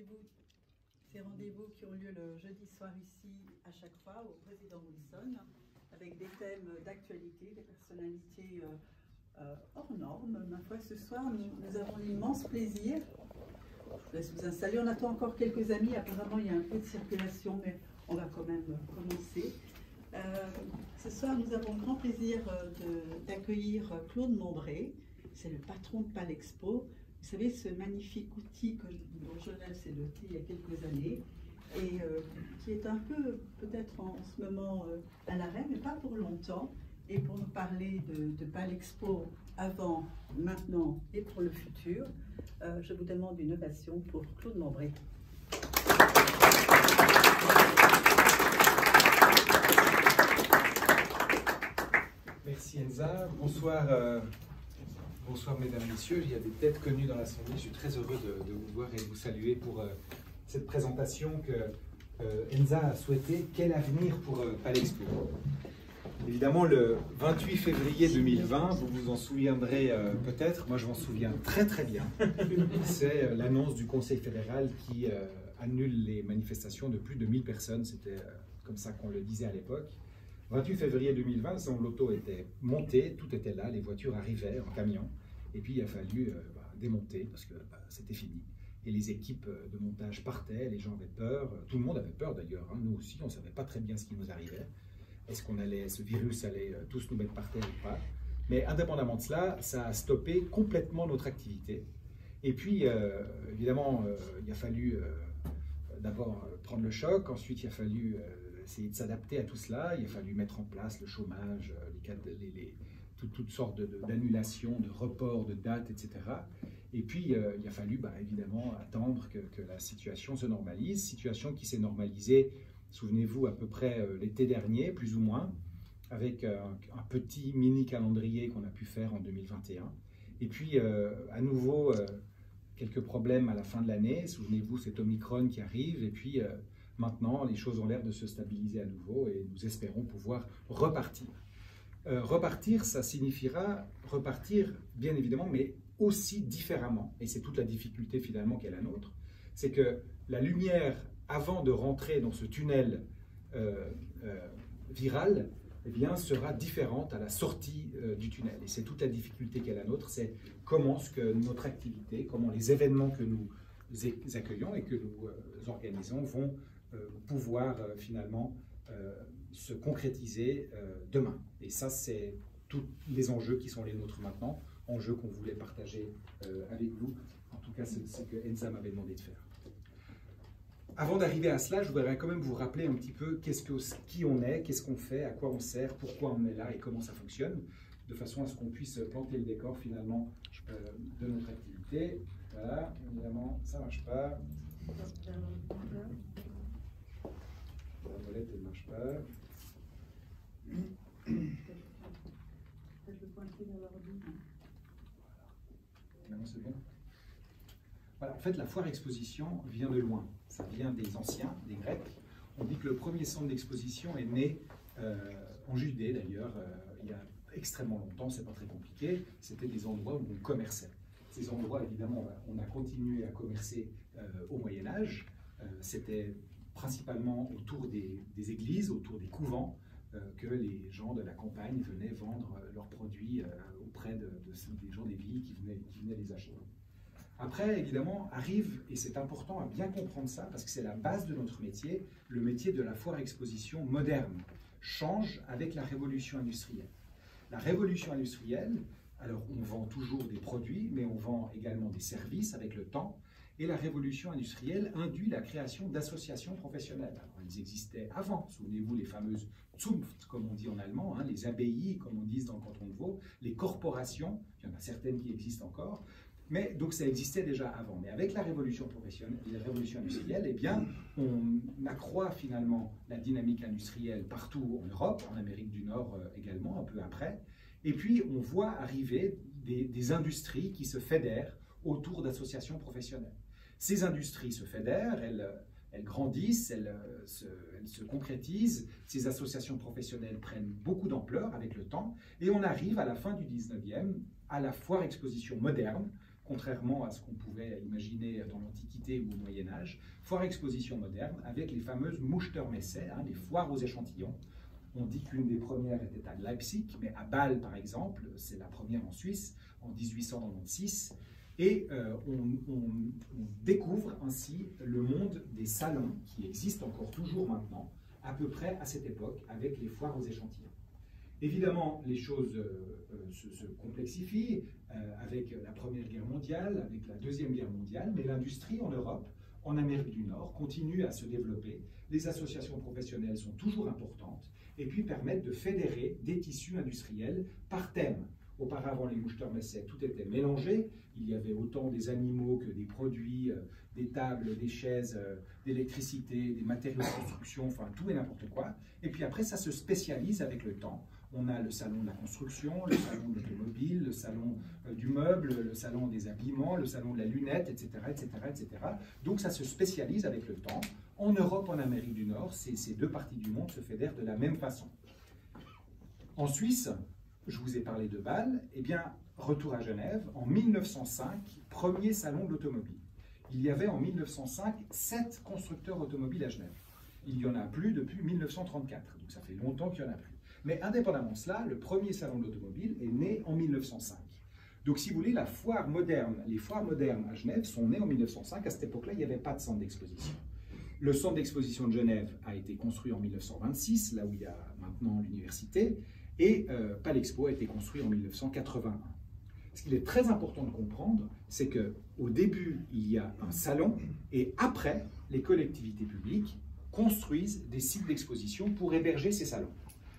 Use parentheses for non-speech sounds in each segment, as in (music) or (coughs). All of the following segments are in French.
rendez-vous ces rendez-vous qui ont lieu le jeudi soir ici, à chaque fois, au président Wilson, avec des thèmes d'actualité, des personnalités euh, euh, hors normes. Ma foi, ce soir, nous, avons l'immense plaisir. Je vous laisse vous installer. On attend encore quelques amis. Apparemment, il y a un peu de circulation, mais on va quand même commencer. Euh, ce soir, nous avons le grand plaisir d'accueillir Claude Montbré. C'est le patron de Palexpo. Vous savez, ce magnifique outil que, dont Genève s'est doté il y a quelques années et euh, qui est un peu peut-être en ce moment euh, à l'arrêt, mais pas pour longtemps. Et pour nous parler de, de Palexpo avant, maintenant et pour le futur, euh, je vous demande une ovation pour Claude Membré. Merci Enza. Bonsoir. Bonsoir mesdames, messieurs. Il y a des têtes connues dans l'Assemblée. Je suis très heureux de, vous voir et de vous saluer pour euh, cette présentation que euh, Enza a souhaité. Quel avenir pour euh, Palexpo Évidemment, le 28 février 2020, vous vous en souviendrez peut-être, moi je m'en souviens très très bien, (laughs) c'est l'annonce du Conseil fédéral qui annule les manifestations de plus de 1000 personnes, c'était comme ça qu'on le disait à l'époque. 28 février 2020, son loto était monté, tout était là, les voitures arrivaient en camion. Et puis il a fallu euh, bah, démonter parce que bah, c'était fini. Et les équipes euh, de montage partaient, les gens avaient peur, tout le monde avait peur d'ailleurs. Hein. Nous aussi, on ne savait pas très bien ce qui nous arrivait. Est-ce qu'on allait, ce virus allait euh, tous nous mettre par terre ou pas? Mais indépendamment de cela, ça a stoppé complètement notre activité. Et puis, évidemment, il a fallu d'abord prendre le choc, ensuite il a fallu essayer de s'adapter à tout cela, il a fallu mettre en place le chômage, les, les, toutes sortes d'annulations, de, reports de dates, etc. Et puis, euh, il a fallu bah, évidemment attendre que, la situation se normalise, situation qui s'est normalisée, souvenez-vous, à peu près euh, l'été dernier, plus ou moins, avec euh, un, petit mini calendrier qu'on a pu faire en 2021. Et puis, à nouveau, quelques problèmes à la fin de l'année. Souvenez-vous, c'est Omicron qui arrive. Et puis, maintenant, les choses ont l'air de se stabiliser à nouveau et nous espérons pouvoir repartir. Euh, repartir, ça signifiera repartir, bien évidemment, mais aussi différemment. Et c'est toute la difficulté finalement qu'est la nôtre. C'est que la lumière, avant de rentrer dans ce tunnel euh, euh, viral, eh bien, sera différente à la sortie du tunnel. Et c'est toute la difficulté qu'est la nôtre, c'est comment ce que notre activité, comment les événements que nous accueillons et que nous organisons vont pouvoir finalement se concrétiser demain. Et ça, c'est tous les enjeux qui sont les nôtres maintenant, enjeux qu'on voulait partager euh, avec vous. En tout cas, c'est ce que Enza m'avait demandé de faire. Avant d'arriver à cela, je voudrais quand même vous rappeler un petit peu qui on est, qu'est-ce qu'on fait, à quoi on sert, pourquoi on est là et comment ça fonctionne, de façon à ce qu'on puisse planter le décor finalement euh, de notre activité. Voilà, évidemment, ça ne marche pas. La molette ne marche pas. Voilà, en fait, la foire exposition vient de loin. Ça vient des anciens, des Grecs. On dit que le premier centre d'exposition est né euh, en Judée, d'ailleurs, euh, il y a extrêmement longtemps, c'est pas très compliqué. C'était des endroits où on commerçait. Ces endroits, évidemment, on a continué à commercer euh, au Moyen Âge. C'était principalement autour des, églises, autour des couvents. Euh, que les gens de la campagne venaient vendre leurs produits euh, auprès de, des gens des villes qui venaient, qui venaient les acheter. Après, évidemment, arrive, et c'est important à bien comprendre ça, parce que c'est la base de notre métier, le métier de la foire-exposition moderne change avec la révolution industrielle. La révolution industrielle, alors on vend toujours des produits, mais on vend également des services avec le temps, et la révolution industrielle induit la création d'associations professionnelles. Alors, elles existaient avant, souvenez-vous les fameuses Zunft, comme on dit en allemand, hein, les abbayes, comme on dit dans le canton de Vaud, les corporations, il y en a certaines qui existent encore, mais donc ça existait déjà avant. Mais avec la révolution industrielle, eh bien, on accroît finalement la dynamique industrielle partout en Europe, en Amérique du Nord euh, également, un peu après. Et puis, on voit arriver des industries qui se fédèrent autour d'associations professionnelles. Ces industries se fédèrent, elles, elles grandissent, elles se, elles se, concrétisent, ces associations professionnelles prennent beaucoup d'ampleur avec le temps, et on arrive à la fin du 19e à la foire exposition moderne, contrairement à ce qu'on pouvait imaginer dans l'Antiquité ou au Moyen Âge, foire-exposition moderne avec les fameuses Mustermesse, hein, les foires aux échantillons. On dit qu'une des premières était à Leipzig, mais à Bâle, par exemple, c'est la première en Suisse, en 1896. Et euh, on, découvre ainsi le monde des salons qui existent encore toujours maintenant, à peu près à cette époque, avec les foires aux échantillons. Évidemment, les choses euh, euh, se, complexifient avec la Première Guerre mondiale, avec la Deuxième Guerre mondiale, mais l'industrie en Europe, en Amérique du Nord, continue à se développer. Les associations professionnelles sont toujours importantes et puis permettent de fédérer des tissus industriels par thème. Auparavant, les Mustermesse, tout était mélangé. Il y avait autant des animaux que des produits, euh, des tables, des chaises, euh, d'électricité, des matériaux de construction, enfin tout et n'importe quoi. Et puis après, ça se spécialise avec le temps. On a le salon de la construction, le salon de l'automobile, le salon euh, du meuble, le salon des habillements, le salon de la lunette, etc., etc., etc. Donc ça se spécialise avec le temps. En Europe, en Amérique du Nord, ces deux parties du monde se fédèrent de la même façon. En Suisse, je vous ai parlé de Bâle, eh bien, retour à Genève, en 1905, premier salon de l'automobile. Il y avait en 1905 sept constructeurs automobiles à Genève. Il n'y en a plus depuis 1934, donc ça fait longtemps qu'il n'y en a plus. Mais indépendamment de cela, le premier salon de l'automobile est né en 1905. Donc si vous voulez, la foire moderne, les foires modernes à Genève sont nées en 1905. À cette époque-là, il n'y avait pas de centre d'exposition. Le centre d'exposition de Genève a été construit en 1926, là où il y a maintenant l'université et euh, Palexpo a été construit en 1981. Ce qu'il est très important de comprendre, c'est que au début, il y a un salon et après, les collectivités publiques construisent des sites d'exposition pour héberger ces salons.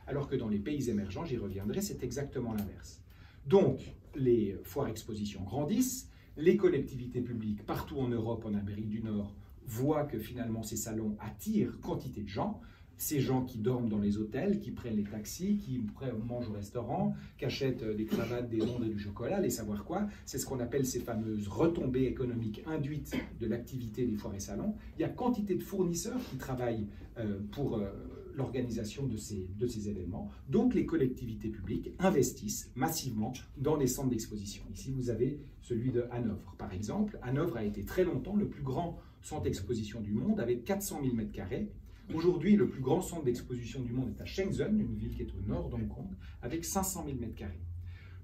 Alors que dans les pays émergents, j'y reviendrai, c'est exactement l'inverse. Donc, les foires expositions grandissent, les collectivités publiques partout en Europe, en Amérique du Nord, voient que finalement ces salons attirent quantité de gens, ces gens qui dorment dans les hôtels, qui prennent les taxis, qui mangent au restaurant, qui achètent des cravates, des ondes et du chocolat, les savoir quoi, c'est ce qu'on appelle ces fameuses retombées économiques induites de l'activité des foires et salons. Il y a quantité de fournisseurs qui travaillent euh, pour euh, l'organisation de ces, de ces événements. Donc les collectivités publiques investissent massivement dans les centres d'exposition. Ici, vous avez celui de Hanovre, par exemple. Hanovre a été très longtemps le plus grand centre d'exposition du monde, avec 400 000 m2 Aujourd'hui, le plus grand centre d'exposition du monde est à Shenzhen, une ville qui est au nord d'Hong Kong, avec 500 000 m2.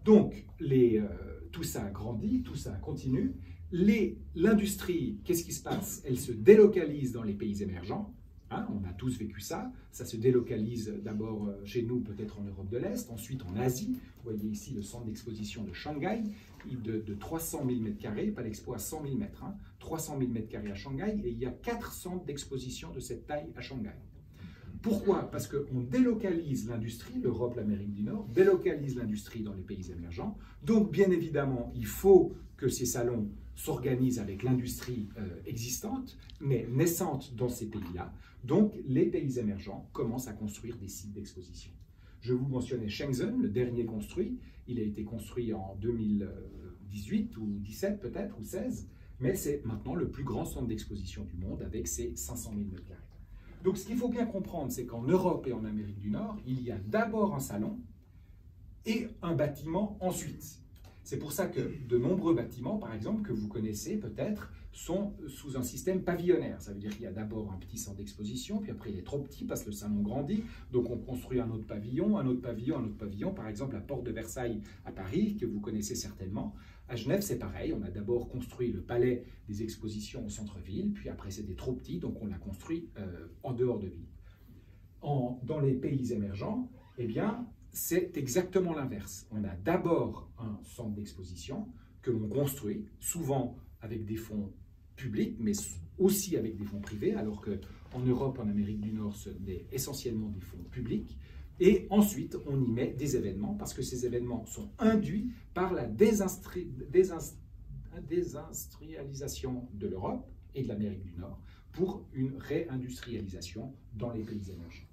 Donc, euh, tout ça grandit, tout ça continue. L'industrie, qu'est-ce qui se passe? Elle se délocalise dans les pays émergents. Hein, on a tous vécu ça. Ça se délocalise d'abord euh, chez nous, peut-être en Europe de l'Est, ensuite en Asie. Vous voyez ici le centre d'exposition de Shanghai, de, de 300 000 m2, pas l'expo à 100 000 m, 300 000 m2 à Shanghai, et il y a quatre centres d'exposition de cette taille à Shanghai. Pourquoi? Parce qu'on délocalise l'industrie, l'Europe, l'Amérique du Nord, délocalise l'industrie dans les pays émergents. Donc, bien évidemment, il faut que ces salons s'organisent avec l'industrie euh, existante, mais naissante dans ces pays-là. Donc, les pays émergents commencent à construire des sites d'exposition. Je vous mentionnais Shenzhen, le dernier construit. Il a été construit en 2018 ou 17 peut-être, ou 16, mais c'est maintenant le plus grand centre d'exposition du monde avec ses 500 000 m2. Donc ce qu'il faut bien comprendre, c'est qu'en Europe et en Amérique du Nord, il y a d'abord un salon et un bâtiment ensuite. C'est pour ça que de nombreux bâtiments, par exemple, que vous connaissez peut-être, sont sous un système pavillonnaire. Ça veut dire qu'il y a d'abord un petit centre d'exposition, puis après il est trop petit parce que le salon grandit, donc on construit un autre pavillon, un autre pavillon, un autre pavillon. Par exemple, la porte de Versailles à Paris, que vous connaissez certainement. À Genève, c'est pareil. On a d'abord construit le palais des expositions au centre-ville, puis après c'était trop petit, donc on l'a construit euh, en dehors de ville. Dans les pays émergents, eh bien, c'est exactement l'inverse. On a d'abord un centre d'exposition que l'on construit, souvent avec des fonds publics, mais aussi avec des fonds privés, alors qu'en Europe, en Amérique du Nord, ce n'est essentiellement des fonds publics. Et ensuite, on y met des événements, parce que ces événements sont induits par la désindustrialisation de l'Europe et de l'Amérique du Nord pour une réindustrialisation dans les pays émergents.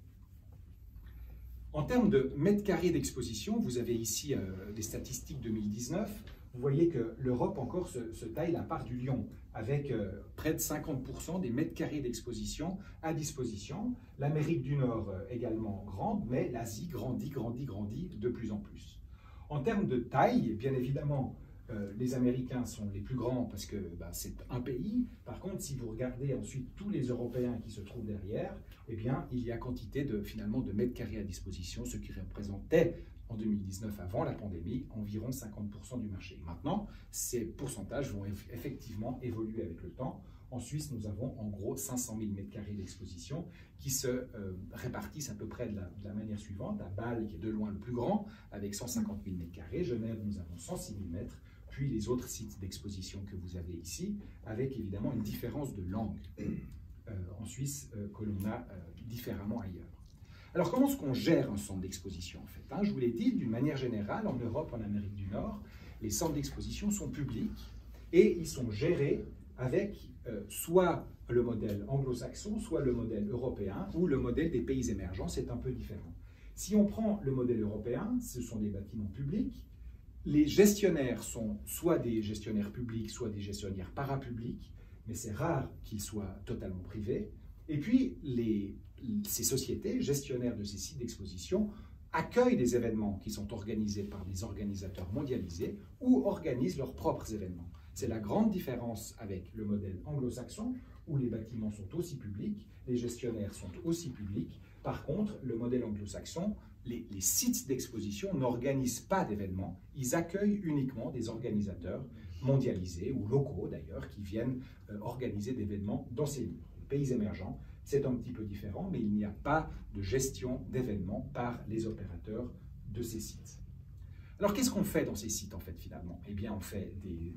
En termes de mètres carrés d'exposition, vous avez ici euh, des statistiques 2019 vous voyez que l'Europe encore se, taille la part du lion, avec euh, près de 50% des mètres carrés d'exposition à disposition. L'Amérique du Nord euh, également grande, mais l'Asie grandit, grandit, grandit de plus en plus. En termes de taille, bien évidemment, euh, les Américains sont les plus grands parce que bah, c'est un pays. Par contre, si vous regardez ensuite tous les Européens qui se trouvent derrière, eh bien, il y a quantité de, finalement, de mètres carrés à disposition, ce qui représentait en 2019, avant la pandémie, environ 50% du marché. Maintenant, ces pourcentages vont effectivement évoluer avec le temps. En Suisse, nous avons en gros 500 000 m2 d'exposition qui se euh, répartissent à peu près de la, manière suivante. À Bâle, qui est de loin le plus grand, avec 150 000 m2. Genève, nous avons 106 000 m puis les autres sites d'exposition que vous avez ici, avec évidemment une différence de langue euh, en Suisse euh, que l'on a différemment ailleurs. Alors comment est-ce qu'on gère un centre d'exposition en fait hein? Je vous l'ai dit, d'une manière générale, en Europe, en Amérique du Nord, les centres d'exposition sont publics et ils sont gérés avec soit le modèle anglo-saxon, soit le modèle européen ou le modèle des pays émergents, c'est un peu différent. Si on prend le modèle européen, ce sont des bâtiments publics les gestionnaires sont soit des gestionnaires publics, soit des gestionnaires parapublics, mais c'est rare qu'ils soient totalement privés. Et puis, ces sociétés, gestionnaires de ces sites d'exposition, accueillent des événements qui sont organisés par des organisateurs mondialisés ou organisent leurs propres événements. C'est la grande différence avec le modèle anglo-saxon, où les bâtiments sont aussi publics, les gestionnaires sont aussi publics. Par contre, le modèle anglo-saxon les, sites d'exposition n'organisent pas d'événements, ils accueillent uniquement des organisateurs mondialisés ou locaux d'ailleurs qui viennent euh, organiser des événements dans ces pays émergents. C'est un petit peu différent, mais il n'y a pas de gestion d'événements par les opérateurs de ces sites. Alors qu'est-ce qu'on fait dans ces sites en fait finalement? Eh bien on fait des,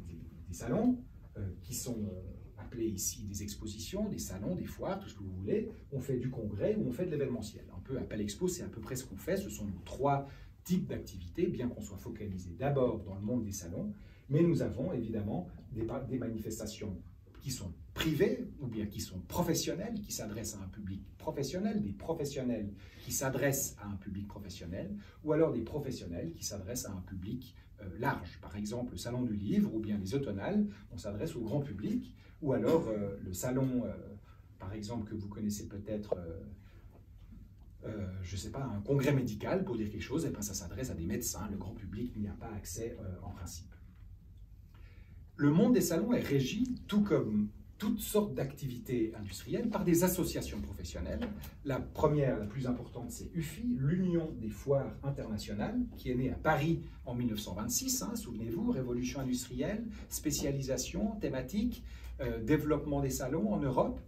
salons euh, qui sont euh, appelés ici des expositions, des salons, des foires, tout ce que vous voulez. On fait du congrès ou on fait de l'événementiel à Palexpo, c'est à peu près ce qu'on fait. Ce sont nos trois types d'activités, bien qu'on soit focalisé d'abord dans le monde des salons, mais nous avons évidemment des manifestations qui sont privées ou bien qui sont professionnelles, qui s'adressent à un public professionnel, des professionnels qui s'adressent à un public professionnel, ou alors des professionnels qui s'adressent à un public euh, large. Par exemple, le salon du livre ou bien les automnales, on s'adresse au grand public, ou alors euh, le salon, euh, par exemple, que vous connaissez peut-être je ne sais pas, un congrès médical pour dire quelque chose, et bien ça s'adresse à des médecins, le grand public n'y a pas accès en principe. Le monde des salons est régi, tout comme toutes sortes d'activités industrielles, par des associations professionnelles. La première, la plus importante, c'est UFI, l'Union des foires internationales, qui est née à Paris en 1926, hein, souvenez-vous, révolution industrielle, spécialisation thématique, euh, développement des salons en Europe.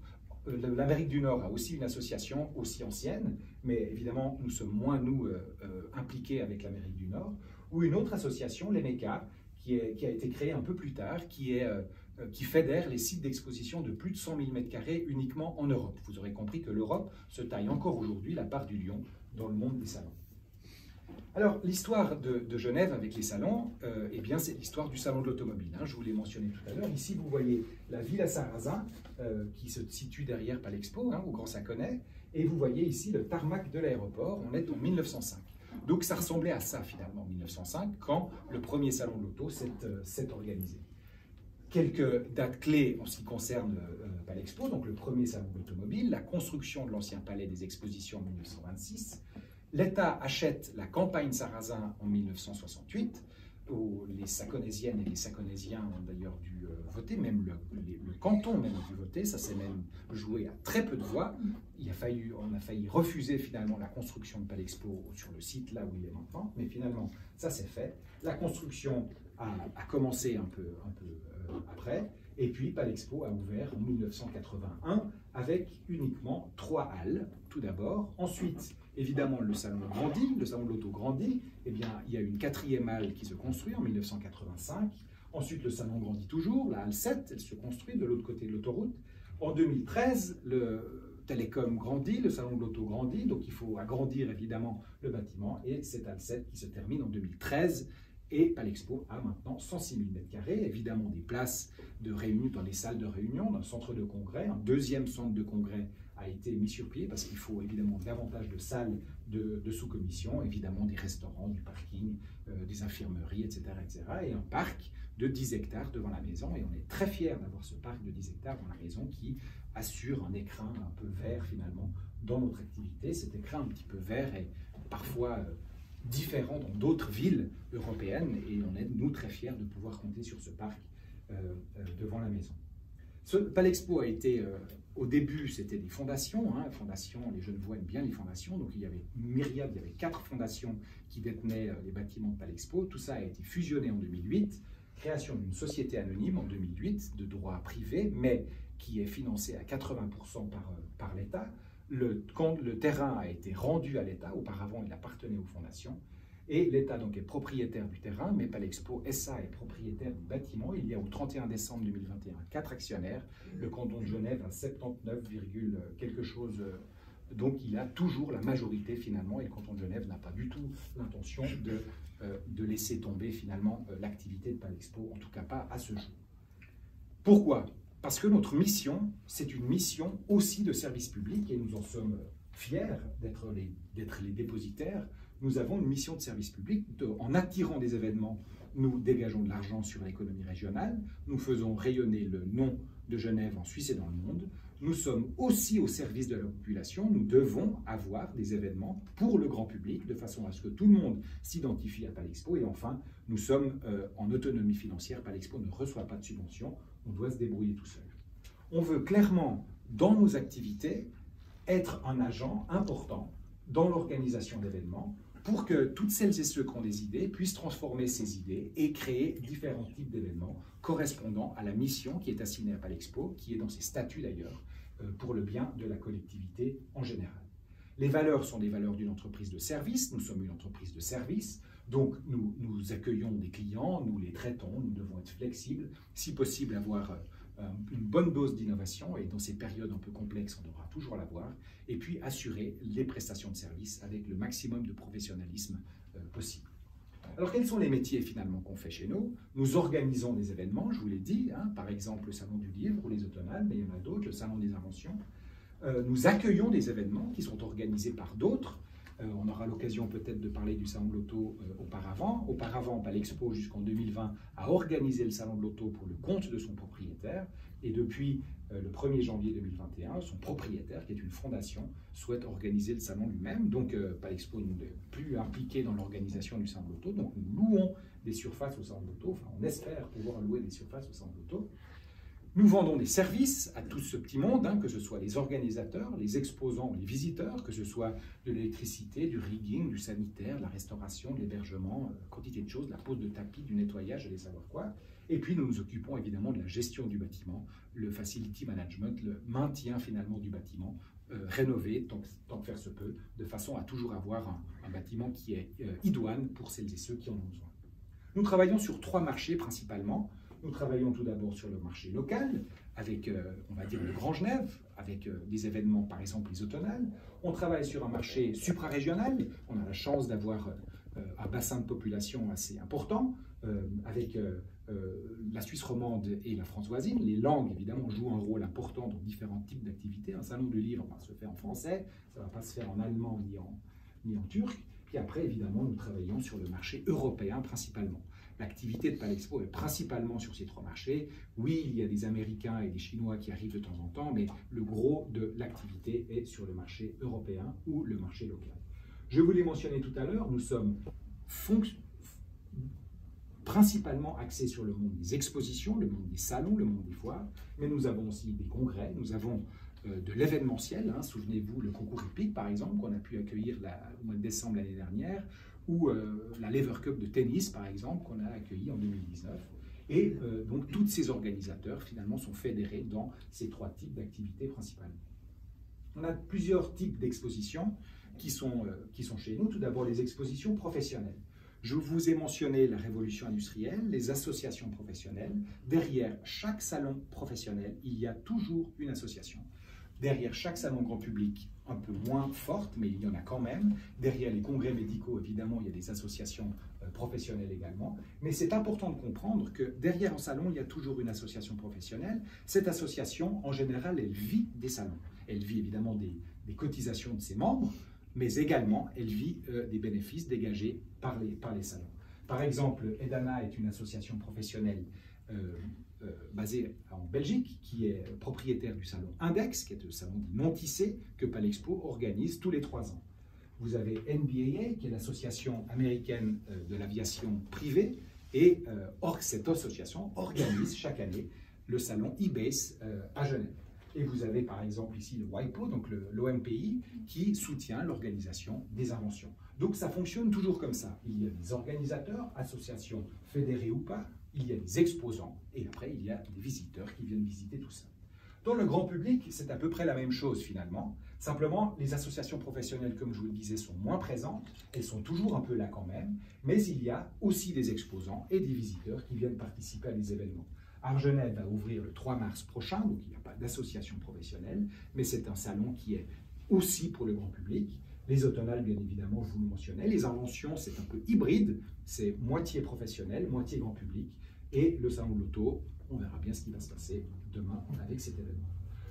L'Amérique du Nord a aussi une association aussi ancienne, mais évidemment, nous sommes moins, nous, euh, euh, impliqués avec l'Amérique du Nord, ou une autre association, l'EMECA, qui, a été créée un peu plus tard, qui, est, euh, qui fédère les sites d'exposition de plus de 100 000 m2 uniquement en Europe. Vous aurez compris que l'Europe se taille encore aujourd'hui la part du lion dans le monde des salons. Alors, l'histoire de, Genève avec les salons, eh bien, c'est l'histoire du salon de l'automobile. Hein. je vous l'ai mentionné tout à l'heure. Ici, vous voyez la Villa Sarrazin, qui se situe derrière Palexpo, hein, au Grand Saconnet. Et vous voyez ici le tarmac de l'aéroport, on est en 1905. Donc ça ressemblait à ça finalement en 1905, quand le premier salon de l'auto s'est euh, organisé. Quelques dates clés en ce qui concerne euh, Palexpo, donc le premier salon de l'automobile, la construction de l'ancien palais des expositions en 1926, l'État achète la campagne Sarrazin en 1968, les Saconésiennes et les Saconésiens ont d'ailleurs dû euh, voter, même le, canton même a dû voter, ça s'est même joué à très peu de voix. Il a failli, on a failli refuser finalement la construction de Palexpo sur le site là où il est maintenant, mais finalement ça s'est fait. La construction a, commencé un peu, après, et puis Palexpo a ouvert en 1981 avec uniquement trois halles, tout d'abord. Ensuite, évidemment, le salon grandit, le salon de l'auto grandit. Eh bien, il y a une quatrième halle qui se construit en 1985. Ensuite, le salon grandit toujours, la halle 7, elle se construit de l'autre côté de l'autoroute. En 2013, le télécom grandit, le salon de l'auto grandit, donc il faut agrandir évidemment le bâtiment. Et cette halle 7 qui se termine en 2013 et Palexpo a maintenant 106 000 m2, évidemment des places de réunion dans les salles de réunion, dans le centre de congrès. Un deuxième centre de congrès a été mis sur pied parce qu'il faut évidemment davantage de salles de, sous-commission, évidemment des restaurants, du parking, euh, des infirmeries, etc., etc. Et un parc de 10 hectares devant la maison. Et on est très fiers d'avoir ce parc de 10 hectares devant la maison qui assure un écrin un peu vert finalement dans notre activité. Cet écrin un petit peu vert est parfois... Euh, différents dans d'autres villes européennes et on est, nous, très fiers de pouvoir compter sur ce parc devant la maison. Palexpo a été, au début, c'était des fondations, hein, fondations, les jeunes aiment bien les fondations, donc il y avait une myriade, il y avait quatre fondations qui détenaient les bâtiments de Palexpo, tout ça a été fusionné en 2008, création d'une société anonyme en 2008 de droit privé, mais qui est financée à 80% par, par l'État, le, le terrain a été rendu à l'État, auparavant il appartenait aux fondations, et l'État donc est propriétaire du terrain, mais Palexpo SA est propriétaire du bâtiment. Il y a au 31 décembre 2021 quatre actionnaires. Le canton de Genève a 79, quelque chose. Euh, donc il a toujours la majorité finalement, et le canton de Genève n'a pas du tout l'intention de, euh, de, laisser tomber finalement euh, l'activité de Palexpo, en tout cas pas à ce jour. Pourquoi? Parce que notre mission, c'est une mission aussi de service public et nous en sommes fiers d'être les, dépositaires. Nous avons une mission de service public. en attirant des événements, nous dégageons de l'argent sur l'économie régionale. Nous faisons rayonner le nom de Genève en Suisse et dans le monde. Nous sommes aussi au service de la population. Nous devons avoir des événements pour le grand public de façon à ce que tout le monde s'identifie à Palexpo. Et enfin, nous sommes euh, en autonomie financière. Palexpo ne reçoit pas de subventions on doit se débrouiller tout seul. On veut clairement, dans nos activités, être un agent important dans l'organisation d'événements pour que toutes celles et ceux qui ont des idées puissent transformer ces idées et créer différents types d'événements correspondant à la mission qui est assignée à Palexpo, qui est dans ses statuts d'ailleurs, euh, pour le bien de la collectivité en général. Les valeurs sont des valeurs d'une entreprise de service, nous sommes une entreprise de service, donc, nous, accueillons des clients, nous les traitons, nous devons être flexibles, si possible avoir euh, une bonne dose d'innovation, et dans ces périodes un peu complexes, on devra toujours l'avoir, et puis assurer les prestations de services avec le maximum de professionnalisme euh, possible. Alors, quels sont les métiers finalement qu'on fait chez nous? Nous organisons des événements, je vous l'ai dit, hein, par exemple le Salon du Livre ou les Automnales, mais il y en a d'autres, le Salon des Inventions. Euh, nous accueillons des événements qui sont organisés par d'autres, euh, on aura l'occasion peut-être de parler du salon de l'auto euh, auparavant. Auparavant, Palexpo, jusqu'en 2020, a organisé le salon de l'auto pour le compte de son propriétaire. Et depuis euh, le 1er janvier 2021, son propriétaire, qui est une fondation, souhaite organiser le salon lui-même. Donc Palexpo n'est plus impliqué dans l'organisation du salon de l'auto. Donc nous louons des surfaces au salon de l'auto. Enfin, on espère pouvoir louer des surfaces au salon de l'auto. Nous vendons des services à tout ce petit monde, hein, que ce soit les organisateurs, les exposants, les visiteurs, que ce soit de l'électricité, du rigging, du sanitaire, la restauration, l'hébergement, euh, quantité de choses, la pose de tapis, du nettoyage, allez savoir quoi. Et puis nous nous occupons évidemment de la gestion du bâtiment, le facility management, le maintien finalement du bâtiment, euh, rénové tant, que faire se peut, de façon à toujours avoir un, bâtiment qui est euh, idoine pour celles et ceux qui en ont besoin. Nous travaillons sur trois marchés principalement. Nous travaillons tout d'abord sur le marché local, avec, euh, on va dire, le Grand Genève, avec euh, des événements, par exemple, les automnales. On travaille sur un marché suprarégional. On a la chance d'avoir euh, un bassin de population assez important, avec la Suisse romande et la France voisine. Les langues, évidemment, jouent un rôle important dans différents types d'activités. Un salon du livre va se faire en français, ça ne va pas se faire en allemand ni en, ni en turc. Puis après, évidemment, nous travaillons sur le marché européen principalement. L'activité de Palexpo est principalement sur ces trois marchés. Oui, il y a des Américains et des Chinois qui arrivent de temps en temps, mais le gros de l'activité est sur le marché européen ou le marché local. Je vous l'ai mentionné tout à l'heure, nous sommes principalement axés sur le monde des expositions, le monde des salons, le monde des foires, mais nous avons aussi des congrès, nous avons euh, de l'événementiel. Hein. Souvenez-vous, le concours hippique, par exemple, qu'on a pu accueillir au mois de décembre l'année dernière, ou euh, la Lever Cup de tennis, par exemple, qu'on a accueilli en 2019. Et euh, donc, tous ces organisateurs, finalement, sont fédérés dans ces trois types d'activités principalement. On a plusieurs types d'expositions qui, sont qui sont chez nous. Tout d'abord, les expositions professionnelles. Je vous ai mentionné la révolution industrielle, les associations professionnelles. Derrière chaque salon professionnel, il y a toujours une association. Derrière chaque salon grand public, un peu moins forte, mais il y en a quand même. Derrière les congrès médicaux, évidemment, il y a des associations euh, professionnelles également. Mais c'est important de comprendre que derrière un salon, il y a toujours une association professionnelle. Cette association, en général, elle vit des salons. Elle vit évidemment des, cotisations de ses membres, mais également, elle vit euh, des bénéfices dégagés par les, par les salons. Par exemple, Edana est une association professionnelle euh, basé en Belgique, qui est propriétaire du salon Index, qui est le salon non tissé que Palexpo organise tous les trois ans. vous avez NBAA, qui est l'association américaine euh, de l'aviation privée, et euh, cette association organise chaque année le salon eBase euh, à Genève. Et vous avez par exemple ici le WIPO, donc l'OMPI, qui soutient l'organisation des inventions. Donc ça fonctionne toujours comme ça. Il y a des organisateurs, associations fédérées ou pas, il y a des exposants, et après il y a des visiteurs qui viennent visiter tout ça. Dans le grand public, c'est à peu près la même chose finalement. Simplement, les associations professionnelles, comme je vous le disais, sont moins présentes. Elles sont toujours un peu là quand même. Mais il y a aussi des exposants et des visiteurs qui viennent participer à des événements. Argenève va ouvrir le 3 mars prochain, donc il n'y a pas d'association professionnelle, mais c'est un salon qui est aussi pour le grand public. Les automnales, bien évidemment, je vous le mentionnais. Les inventions, c'est un peu hybride, c'est moitié professionnel, moitié grand public. Et le salon de l'auto, on verra bien ce qui va se passer demain avec cet événement.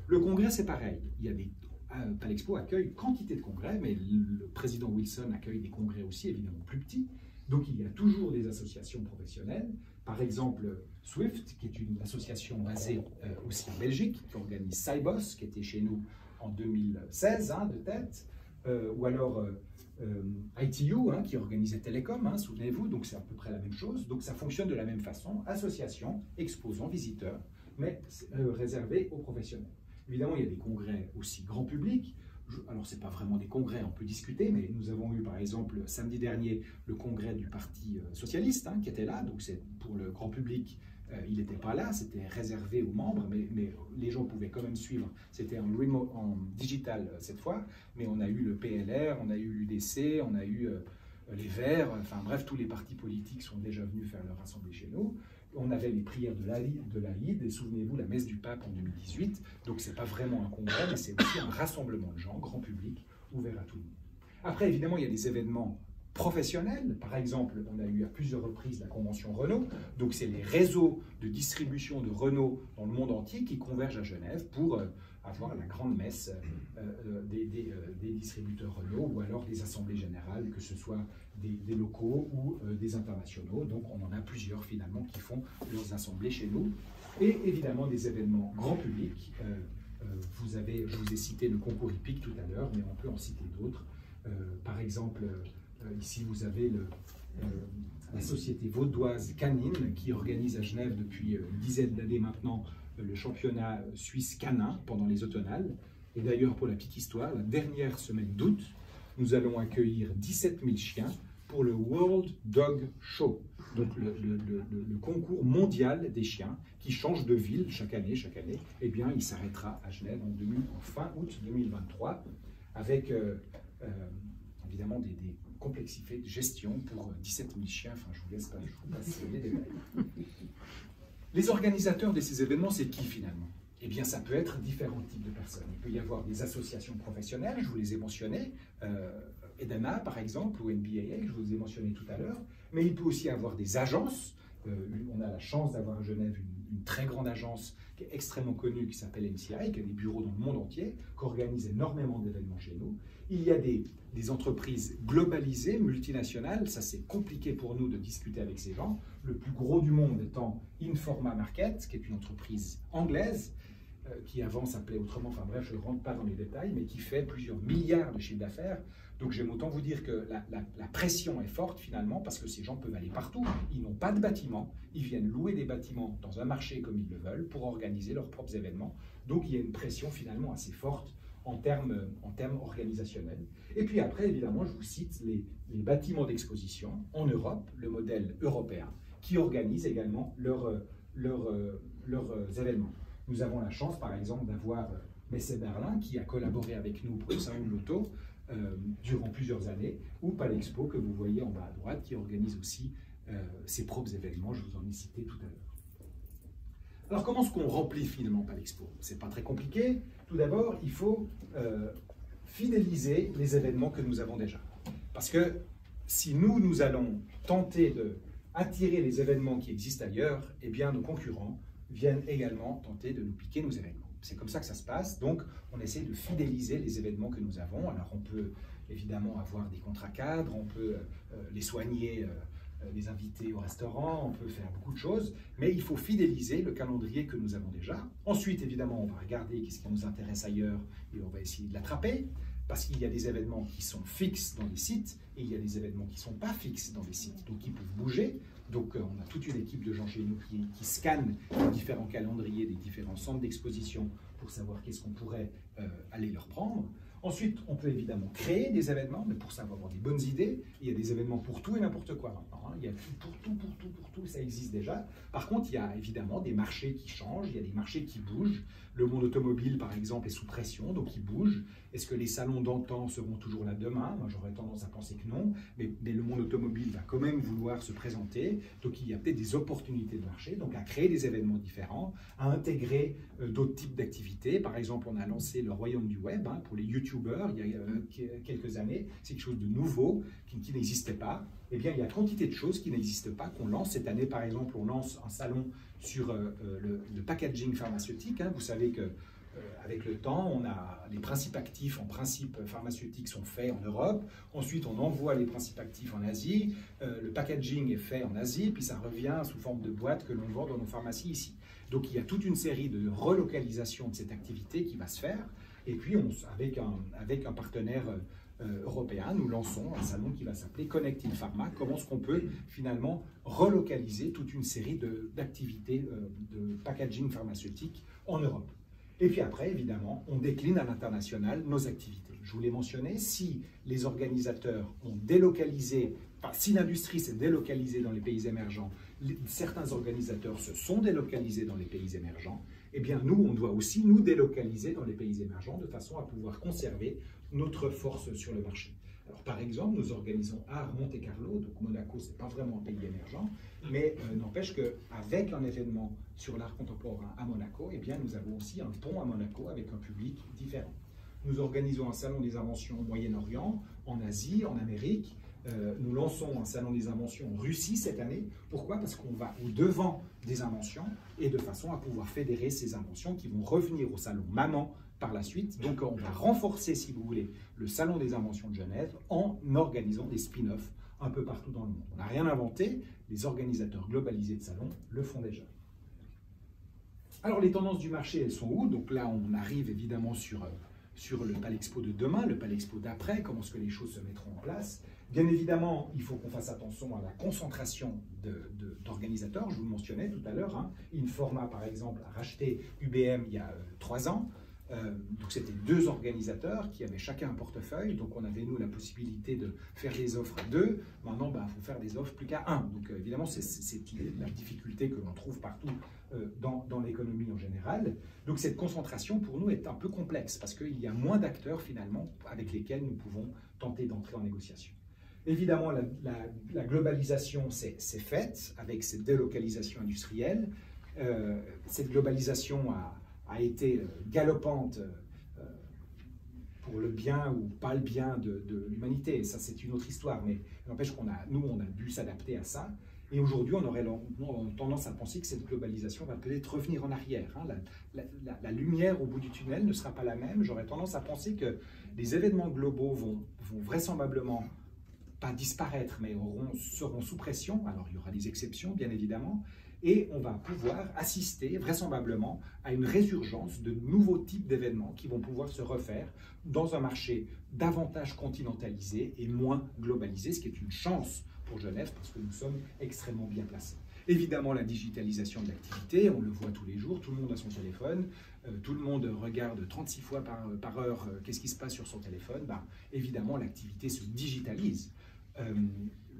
Le congrès, c'est pareil. Il y a des euh, Palexpo accueille quantité de congrès, mais le président Wilson accueille des congrès aussi évidemment plus petits. Donc il y a toujours des associations professionnelles. Par exemple, SWIFT, qui est une association basée euh, aussi en Belgique, qui organise Cybos, qui était chez nous en 2016 hein, de tête, euh, ou alors ITU, hein, qui organisait Télécom, hein, souvenez-vous, donc c'est à peu près la même chose. Donc ça fonctionne de la même façon, association, exposants, visiteurs, mais réservé aux professionnels. Évidemment, il y a des congrès aussi grand public. Alors, ce n'est pas vraiment des congrès, on peut discuter, mais nous avons eu par exemple samedi dernier le congrès du Parti euh, socialiste hein, qui était là. Donc, c'est pour le grand public, euh, il n'était pas là, c'était réservé aux membres, mais, les gens pouvaient quand même suivre. C'était en, digital euh, cette fois, mais on a eu le PLR, on a eu l'UDC, on a eu les Verts, enfin bref, tous les partis politiques sont déjà venus faire leur assemblée chez nous on avait les prières de l'Aïd, et souvenez-vous, la messe du pape en 2018. Donc, ce n'est pas vraiment un congrès, mais c'est aussi un rassemblement de gens, grand public, ouvert à tout le monde. Après, évidemment, il y a des événements professionnels. Par exemple, on a eu à plusieurs reprises la convention Renault. Donc, c'est les réseaux de distribution de Renault dans le monde entier qui convergent à Genève pour euh, avoir la grande messe euh, euh, des, des, distributeurs Renault ou alors des assemblées générales, que ce soit des, locaux ou des internationaux. Donc on en a plusieurs finalement qui font leurs assemblées chez nous. Et évidemment des événements grand public. Vous avez, je vous ai cité le concours hippique tout à l'heure, mais on peut en citer d'autres. par exemple, ici vous avez le, la société vaudoise Canine qui organise à Genève depuis une dizaine d'années maintenant le championnat suisse canin pendant les automnales. Et d'ailleurs, pour la petite histoire, la dernière semaine d'août, nous allons accueillir 17 000 chiens pour le World Dog Show, donc le, concours mondial des chiens qui change de ville chaque année. Chaque année, eh bien, il s'arrêtera à Genève en, fin août 2023 avec euh, euh, évidemment des, complexités de gestion pour 17 000 chiens. Enfin, je vous laisse pas, je vous passe les détails. (laughs) Les organisateurs de ces événements, c'est qui finalement? Eh bien, ça peut être différents types de personnes. Il peut y avoir des associations professionnelles, je vous les ai mentionnées, euh, EDEMA par exemple, ou NBAA, je vous ai mentionné tout à l'heure, mais il peut aussi avoir des agences. Euh, on a la chance d'avoir à Genève une, très grande agence qui est extrêmement connue, qui s'appelle MCI, qui a des bureaux dans le monde entier, qui organise énormément d'événements chez nous. Il y a des, des entreprises globalisées, multinationales, ça c'est compliqué pour nous de discuter avec ces gens. Le plus gros du monde étant Informa Market, qui est une entreprise anglaise, qui avant s'appelait autrement, enfin bref, je ne rentre pas dans les détails, mais qui fait plusieurs milliards de chiffres d'affaires. Donc j'aime autant vous dire que la, pression est forte finalement, parce que ces gens peuvent aller partout. Ils n'ont pas de bâtiment, ils viennent louer des bâtiments dans un marché comme ils le veulent pour organiser leurs propres événements. Donc il y a une pression finalement assez forte en termes, organisationnels. Et puis après, évidemment, je vous cite les, bâtiments d'exposition en Europe, le modèle européen, qui organise également leurs, leurs, leurs événements. Nous avons la chance, par exemple, d'avoir euh, Messe Berlin qui a collaboré avec nous pour le salon de l'auto euh, durant plusieurs années, ou Palexpo que vous voyez en bas à droite qui organise aussi euh, ses propres événements, je vous en ai cité tout à l'heure. Alors comment est-ce qu'on remplit finalement Palexpo? C'est pas très compliqué. Tout d'abord, il faut fidéliser les événements que nous avons déjà. Parce que si nous, nous allons tenter de attirer les événements qui existent ailleurs, eh bien nos concurrents viennent également tenter de nous piquer nos événements. C'est comme ça que ça se passe. Donc, on essaie de fidéliser les événements que nous avons. Alors, on peut évidemment avoir des contrats cadres, on peut euh, les soigner, euh, euh, les inviter au restaurant, on peut faire beaucoup de choses, mais il faut fidéliser le calendrier que nous avons déjà. Ensuite, évidemment, on va regarder ce qui nous intéresse ailleurs et on va essayer de l'attraper. Parce qu'il y a des événements qui sont fixes dans les sites et il y a des événements qui ne sont pas fixes dans les sites, donc ils peuvent bouger. Donc euh, on a toute une équipe de gens chez nous qui, qui scannent les différents calendriers des différents centres d'exposition pour savoir qu'est-ce qu'on pourrait euh, aller leur prendre. Ensuite, on peut évidemment créer des événements, mais pour savoir avoir des bonnes idées, il y a des événements pour tout et n'importe quoi maintenant. Hein. Il y a tout, pour tout, pour tout, pour tout, ça existe déjà. Par contre, il y a évidemment des marchés qui changent, il y a des marchés qui bougent. Le monde automobile, par exemple, est sous pression, donc il bouge. Est-ce que les salons d'antan seront toujours là demain? Moi, j'aurais tendance à penser que non, mais, mais, le monde automobile va quand même vouloir se présenter. Donc, il y a peut-être des opportunités de marché, donc à créer des événements différents, à intégrer euh, d'autres types d'activités. Par exemple, on a lancé le royaume du web hein, pour les YouTubers il y a euh, quelques années. C'est quelque chose de nouveau qui, qui n'existait pas. Eh bien, il y a quantité de choses qui n'existent pas, qu'on lance. Cette année, par exemple, on lance un salon sur euh, le, le, packaging pharmaceutique. Hein. Vous savez que avec le temps, on a les principes actifs en principe pharmaceutiques sont faits en Europe. Ensuite, on envoie les principes actifs en Asie. le packaging est fait en Asie, puis ça revient sous forme de boîte que l'on vend dans nos pharmacies ici. Donc il y a toute une série de relocalisation de cette activité qui va se faire. Et puis, on, avec, un, avec un partenaire euh, européen, nous lançons un salon qui va s'appeler Connecting Pharma. Comment est-ce qu'on peut finalement relocaliser toute une série d'activités de, euh, de packaging pharmaceutique en Europe? Et puis après, évidemment, on décline à l'international nos activités. Je vous l'ai mentionné, si les organisateurs ont délocalisé, enfin, si l'industrie s'est délocalisée dans les pays émergents, certains organisateurs se sont délocalisés dans les pays émergents, eh bien nous, on doit aussi nous délocaliser dans les pays émergents de façon à pouvoir conserver notre force sur le marché. Alors, par exemple, nous organisons Art Monte Carlo, donc Monaco, ce n'est pas vraiment un pays émergent, mais euh, n'empêche qu'avec un événement sur l'art contemporain à Monaco, eh bien, nous avons aussi un pont à Monaco avec un public différent. Nous organisons un salon des inventions au Moyen-Orient, en Asie, en Amérique, euh, nous lançons un salon des inventions en Russie cette année. Pourquoi? Parce qu'on va au devant des inventions et de façon à pouvoir fédérer ces inventions qui vont revenir au salon Maman par la suite. Donc on va renforcer, si vous voulez, le salon des inventions de Genève en organisant des spin-offs un peu partout dans le monde. On n'a rien inventé, les organisateurs globalisés de salons le font déjà. Alors les tendances du marché, elles sont où? Donc là, on arrive évidemment sur, euh, sur le Palexpo de demain, le Palexpo d'après, comment est-ce que les choses se mettront en place. Bien évidemment, il faut qu'on fasse attention à la concentration d'organisateurs. Je vous le mentionnais tout à l'heure. Hein. Informa, par exemple, a racheté UBM il y a euh, trois ans. Euh, donc c'était deux organisateurs qui avaient chacun un portefeuille, donc on avait nous la possibilité de faire des offres à deux. Maintenant, il ben, faut faire des offres plus qu'à un. Donc euh, évidemment, c'est la difficulté que l'on trouve partout dans, dans l'économie en général. Donc cette concentration pour nous est un peu complexe parce qu'il y a moins d'acteurs finalement avec lesquels nous pouvons tenter d'entrer en négociation. Évidemment, la, globalisation s'est faite avec cette délocalisation industrielle. Euh, cette globalisation a, été euh, galopante euh, pour le bien ou pas le bien de, l'humanité. Ça, c'est une autre histoire, mais n'empêche qu'on a, nous, on a dû s'adapter à ça. Et aujourd'hui, on aurait tendance à penser que cette globalisation va peut-être revenir en arrière. Hein. La, lumière au bout du tunnel ne sera pas la même. J'aurais tendance à penser que les événements globaux vont, vont vraisemblablement pas disparaître, mais seront sous pression. Alors il y aura des exceptions, bien évidemment, et on va pouvoir assister vraisemblablement à une résurgence de nouveaux types d'événements qui vont pouvoir se refaire dans un marché davantage continentalisé et moins globalisé, ce qui est une chance pour Genève parce que nous sommes extrêmement bien placés. Évidemment, la digitalisation de l'activité, on le voit tous les jours, tout le monde a son téléphone, euh, tout le monde regarde 36 fois par, par heure euh, qu'est-ce qui se passe sur son téléphone. Ben, évidemment, l'activité se digitalise. Euh,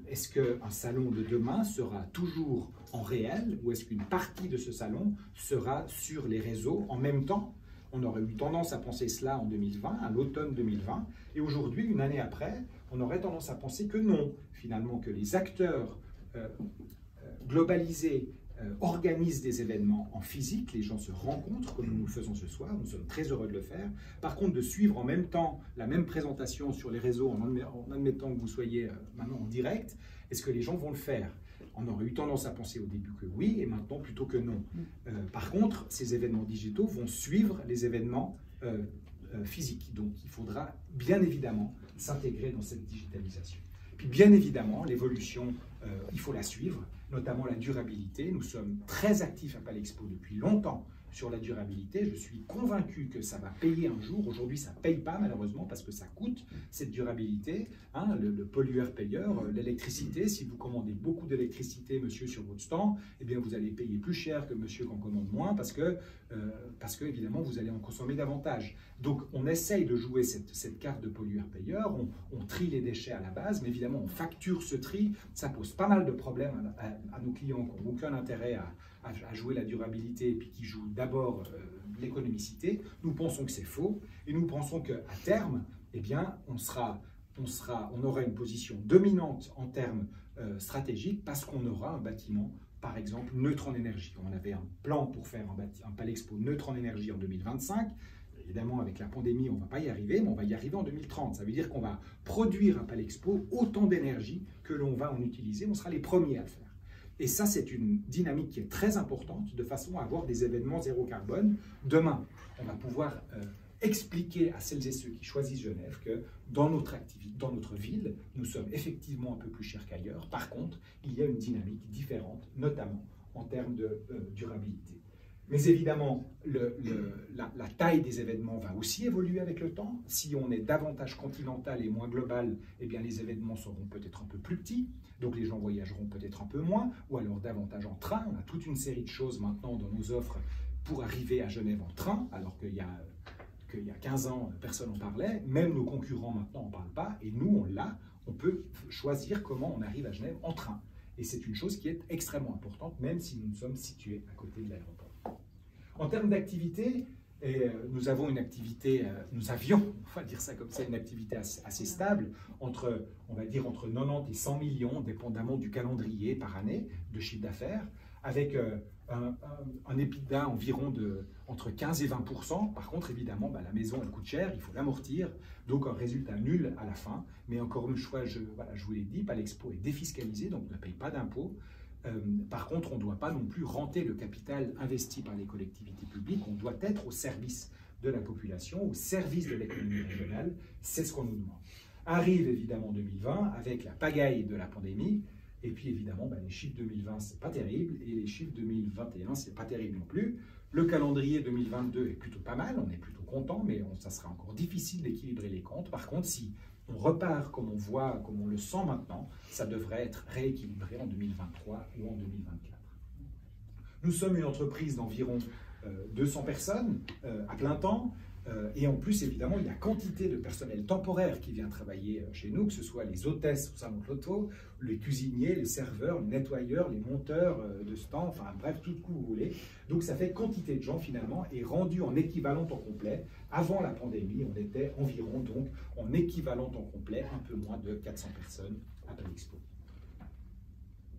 est-ce qu'un salon de demain sera toujours en réel ou est-ce qu'une partie de ce salon sera sur les réseaux en même temps? On aurait eu tendance à penser cela en 2020, à l'automne 2020, et aujourd'hui, une année après, on aurait tendance à penser que non, finalement, que les acteurs euh, euh, globalisés euh, organise des événements en physique, les gens se rencontrent comme nous le faisons ce soir, nous sommes très heureux de le faire. Par contre, de suivre en même temps la même présentation sur les réseaux en admettant que vous soyez maintenant en direct, est-ce que les gens vont le faire? On aurait eu tendance à penser au début que oui, et maintenant plutôt que non. Euh, par contre, ces événements digitaux vont suivre les événements physiques. Donc, il faudra bien évidemment s'intégrer dans cette digitalisation. Puis, bien évidemment, l'évolution, il faut la suivre notamment la durabilité. Nous sommes très actifs à Palexpo depuis longtemps sur la durabilité. Je suis convaincu que ça va payer un jour. Aujourd'hui, ça ne paye pas malheureusement parce que ça coûte cette durabilité. Hein, le, pollueur-payeur, euh, l'électricité, si vous commandez beaucoup d'électricité, monsieur, sur votre stand, eh bien, vous allez payer plus cher que monsieur qui en commande moins parce que, euh, parce que évidemment, vous allez en consommer davantage. Donc, on essaye de jouer cette, cette carte de pollueur-payeur. On, trie les déchets à la base, mais évidemment, on facture ce tri. Ça pose pas mal de problèmes à, à nos clients qui n'ont aucun intérêt à à, jouer la durabilité et puis qui joue d'abord euh, l'économicité, nous pensons que c'est faux et nous pensons qu'à terme, eh bien, on, sera, on, sera, on aura une position dominante en termes euh, stratégiques parce qu'on aura un bâtiment, par exemple, neutre en énergie. On avait un plan pour faire un, un Palais Expo neutre en énergie en 2025. Évidemment, avec la pandémie, on ne va pas y arriver, mais on va y arriver en 2030. Ça veut dire qu'on va produire un Palais Expo autant d'énergie que l'on va en utiliser. On sera les premiers à le faire. Et ça, c'est une dynamique qui est très importante de façon à avoir des événements zéro carbone. Demain, on va pouvoir euh, expliquer à celles et ceux qui choisissent Genève que dans notre activité, dans notre ville, nous sommes effectivement un peu plus chers qu'ailleurs. Par contre, il y a une dynamique différente, notamment en termes de euh, durabilité. Mais évidemment, la, taille des événements va aussi évoluer avec le temps. Si on est davantage continental et moins global, eh bien les événements seront peut-être un peu plus petits. Donc les gens voyageront peut-être un peu moins, ou alors davantage en train. On a toute une série de choses maintenant dans nos offres pour arriver à Genève en train, alors qu'il y a, qu'il y a 15 ans, personne n'en parlait. Même nos concurrents maintenant n'en parlent pas. Et nous, on l'a. On peut choisir comment on arrive à Genève en train. Et c'est une chose qui est extrêmement importante, même si nous sommes situés à côté de l'aéroport. En termes d'activité, euh, nous avons une activité, euh, nous avions, (laughs) on va dire ça comme ça, une activité assez, stable, entre, on va dire, entre 90 et 100 millions, dépendamment du calendrier par année de chiffre d'affaires, avec euh, un, un, environ de entre 15 et 20% Par contre, évidemment, bah, la maison, elle coûte cher, il faut l'amortir, donc un résultat nul à la fin. Mais encore une fois, je, je vous l'ai dit, l'expo est défiscalisé, donc on ne paye pas d'impôts. Euh, par contre, on ne doit pas non plus renter le capital investi par les collectivités publiques, on doit être au service de la population, au service de l'économie régionale, c'est ce qu'on nous demande. Arrive évidemment 2020 avec la pagaille de la pandémie, et puis évidemment, ben, les chiffres 2020, c'est pas terrible, et les chiffres 2021, c'est pas terrible non plus. Le calendrier 2022 est plutôt pas mal, on est plutôt content, mais ça sera encore difficile d'équilibrer les comptes. Par contre, si on repart comme on voit, comme on le sent maintenant, ça devrait être rééquilibré en 2023 ou en 2024. Nous sommes une entreprise d'environ 200 euh, personnes euh, à plein temps. Euh, et en plus, évidemment, il y a quantité de personnel temporaire qui vient travailler chez nous, que ce soit les hôtesses au salon de l'auto, les cuisiniers, les serveurs, les nettoyeurs, les monteurs de stand, enfin bref, tout ce que vous voulez. Donc ça fait quantité de gens finalement, et rendu en équivalent temps complet, avant la pandémie, on était environ donc en équivalent temps complet, un peu moins de 400 personnes à Expo.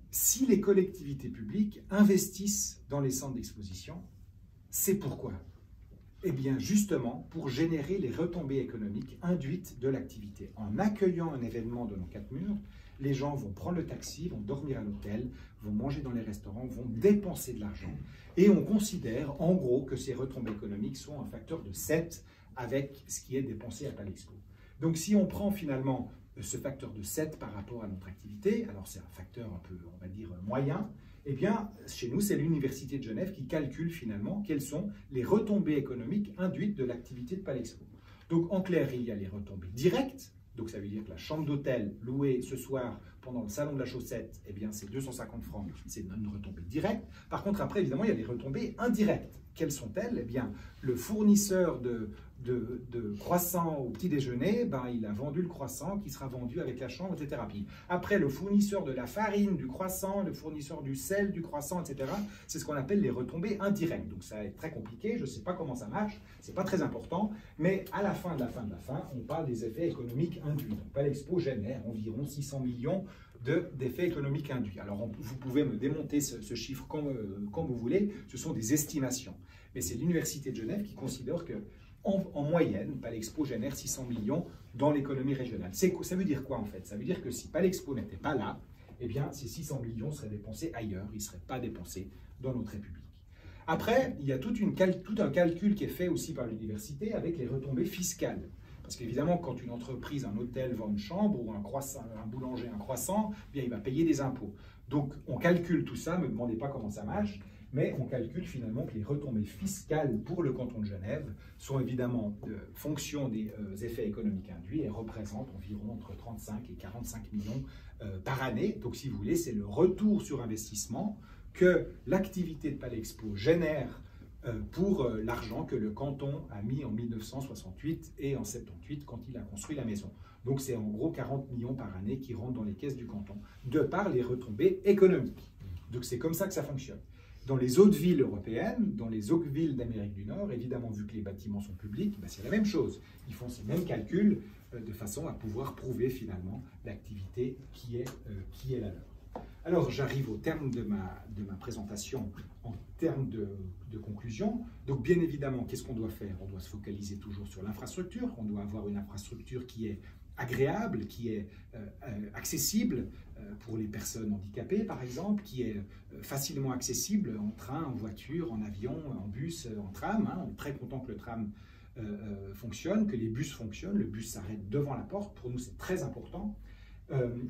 Si les collectivités publiques investissent dans les centres d'exposition, c'est pourquoi? Eh bien justement pour générer les retombées économiques induites de l'activité. En accueillant un événement de nos quatre murs, les gens vont prendre le taxi, vont dormir à l'hôtel, vont manger dans les restaurants, vont dépenser de l'argent. Et on considère en gros que ces retombées économiques sont un facteur de 7 avec ce qui est dépensé à Palexpo. Donc si on prend finalement ce facteur de 7 par rapport à notre activité, alors c'est un facteur un peu, on va dire, moyen, eh bien, chez nous, c'est l'Université de Genève qui calcule finalement quelles sont les retombées économiques induites de l'activité de Palexpo. Donc, en clair, il y a les retombées directes, donc ça veut dire que la chambre d'hôtel louée ce soir pendant le salon de la chaussette, eh bien c'est 250 francs, c'est une retombée directe. Par contre, après, évidemment, il y a les retombées indirectes. Quelles sont-elles? Eh bien, le fournisseur de, de, au petit déjeuner, ben, il a vendu le croissant qui sera vendu avec la chambre, etc. après, le fournisseur de la farine du croissant, le fournisseur du sel du croissant, etc., c'est ce qu'on appelle les retombées indirectes. Donc ça est très compliqué, je ne sais pas comment ça marche, c'est pas très important, mais à la fin de la fin de la fin, on parle des effets économiques induits. Donc l'expo génère environ 600 millions d'effets économiques induits. Alors vous pouvez me démonter ce, chiffre euh, comme vous voulez, ce sont des estimations. Mais c'est l'Université de Genève qui considère que en, moyenne, Palexpo génère 600 millions dans l'économie régionale. Ça veut dire quoi en fait? Ça veut dire que si Palexpo n'était pas là, eh bien ces 600 millions seraient dépensés ailleurs, ils ne seraient pas dépensés dans notre République. Après, il y a tout un calcul qui est fait aussi par l'université avec les retombées fiscales. Parce qu'évidemment, quand une entreprise, un hôtel vend une chambre ou un, boulanger un croissant, eh il va payer des impôts. Donc, on calcule tout ça, ne me demandez pas comment ça marche, mais on calcule finalement que les retombées fiscales pour le canton de Genève sont évidemment de fonction des euh, effets économiques induits et représentent environ entre 35 et 45 millions euh, par année. Donc si vous voulez, c'est le retour sur investissement que l'activité de Palexpo génère euh, pour l'argent que le canton a mis en 1968 et en 78 quand il a construit la maison. Donc c'est en gros 40 millions par année qui rentrent dans les caisses du canton, de par les retombées économiques. Donc c'est comme ça que ça fonctionne. Dans les autres villes européennes, dans les autres villes d'Amérique du Nord, évidemment, vu que les bâtiments sont publics, ben, c'est la même chose. Ils font ces mêmes calculs euh, de façon à pouvoir prouver finalement l'activité qui, est euh, qui est la leur. Alors, j'arrive au terme de ma, de ma présentation en termes de, de conclusion. Donc, bien évidemment, qu'est-ce qu'on doit faire? On doit se focaliser toujours sur l'infrastructure. On doit avoir une infrastructure qui est agréable, qui est euh, euh, accessible euh, pour les personnes handicapées, par exemple, qui est facilement accessible en train, en voiture, en avion, en bus, en tram. Hein. On est très content que le tram fonctionne, que les bus fonctionnent. Le bus s'arrête devant la porte. Pour nous, c'est très important.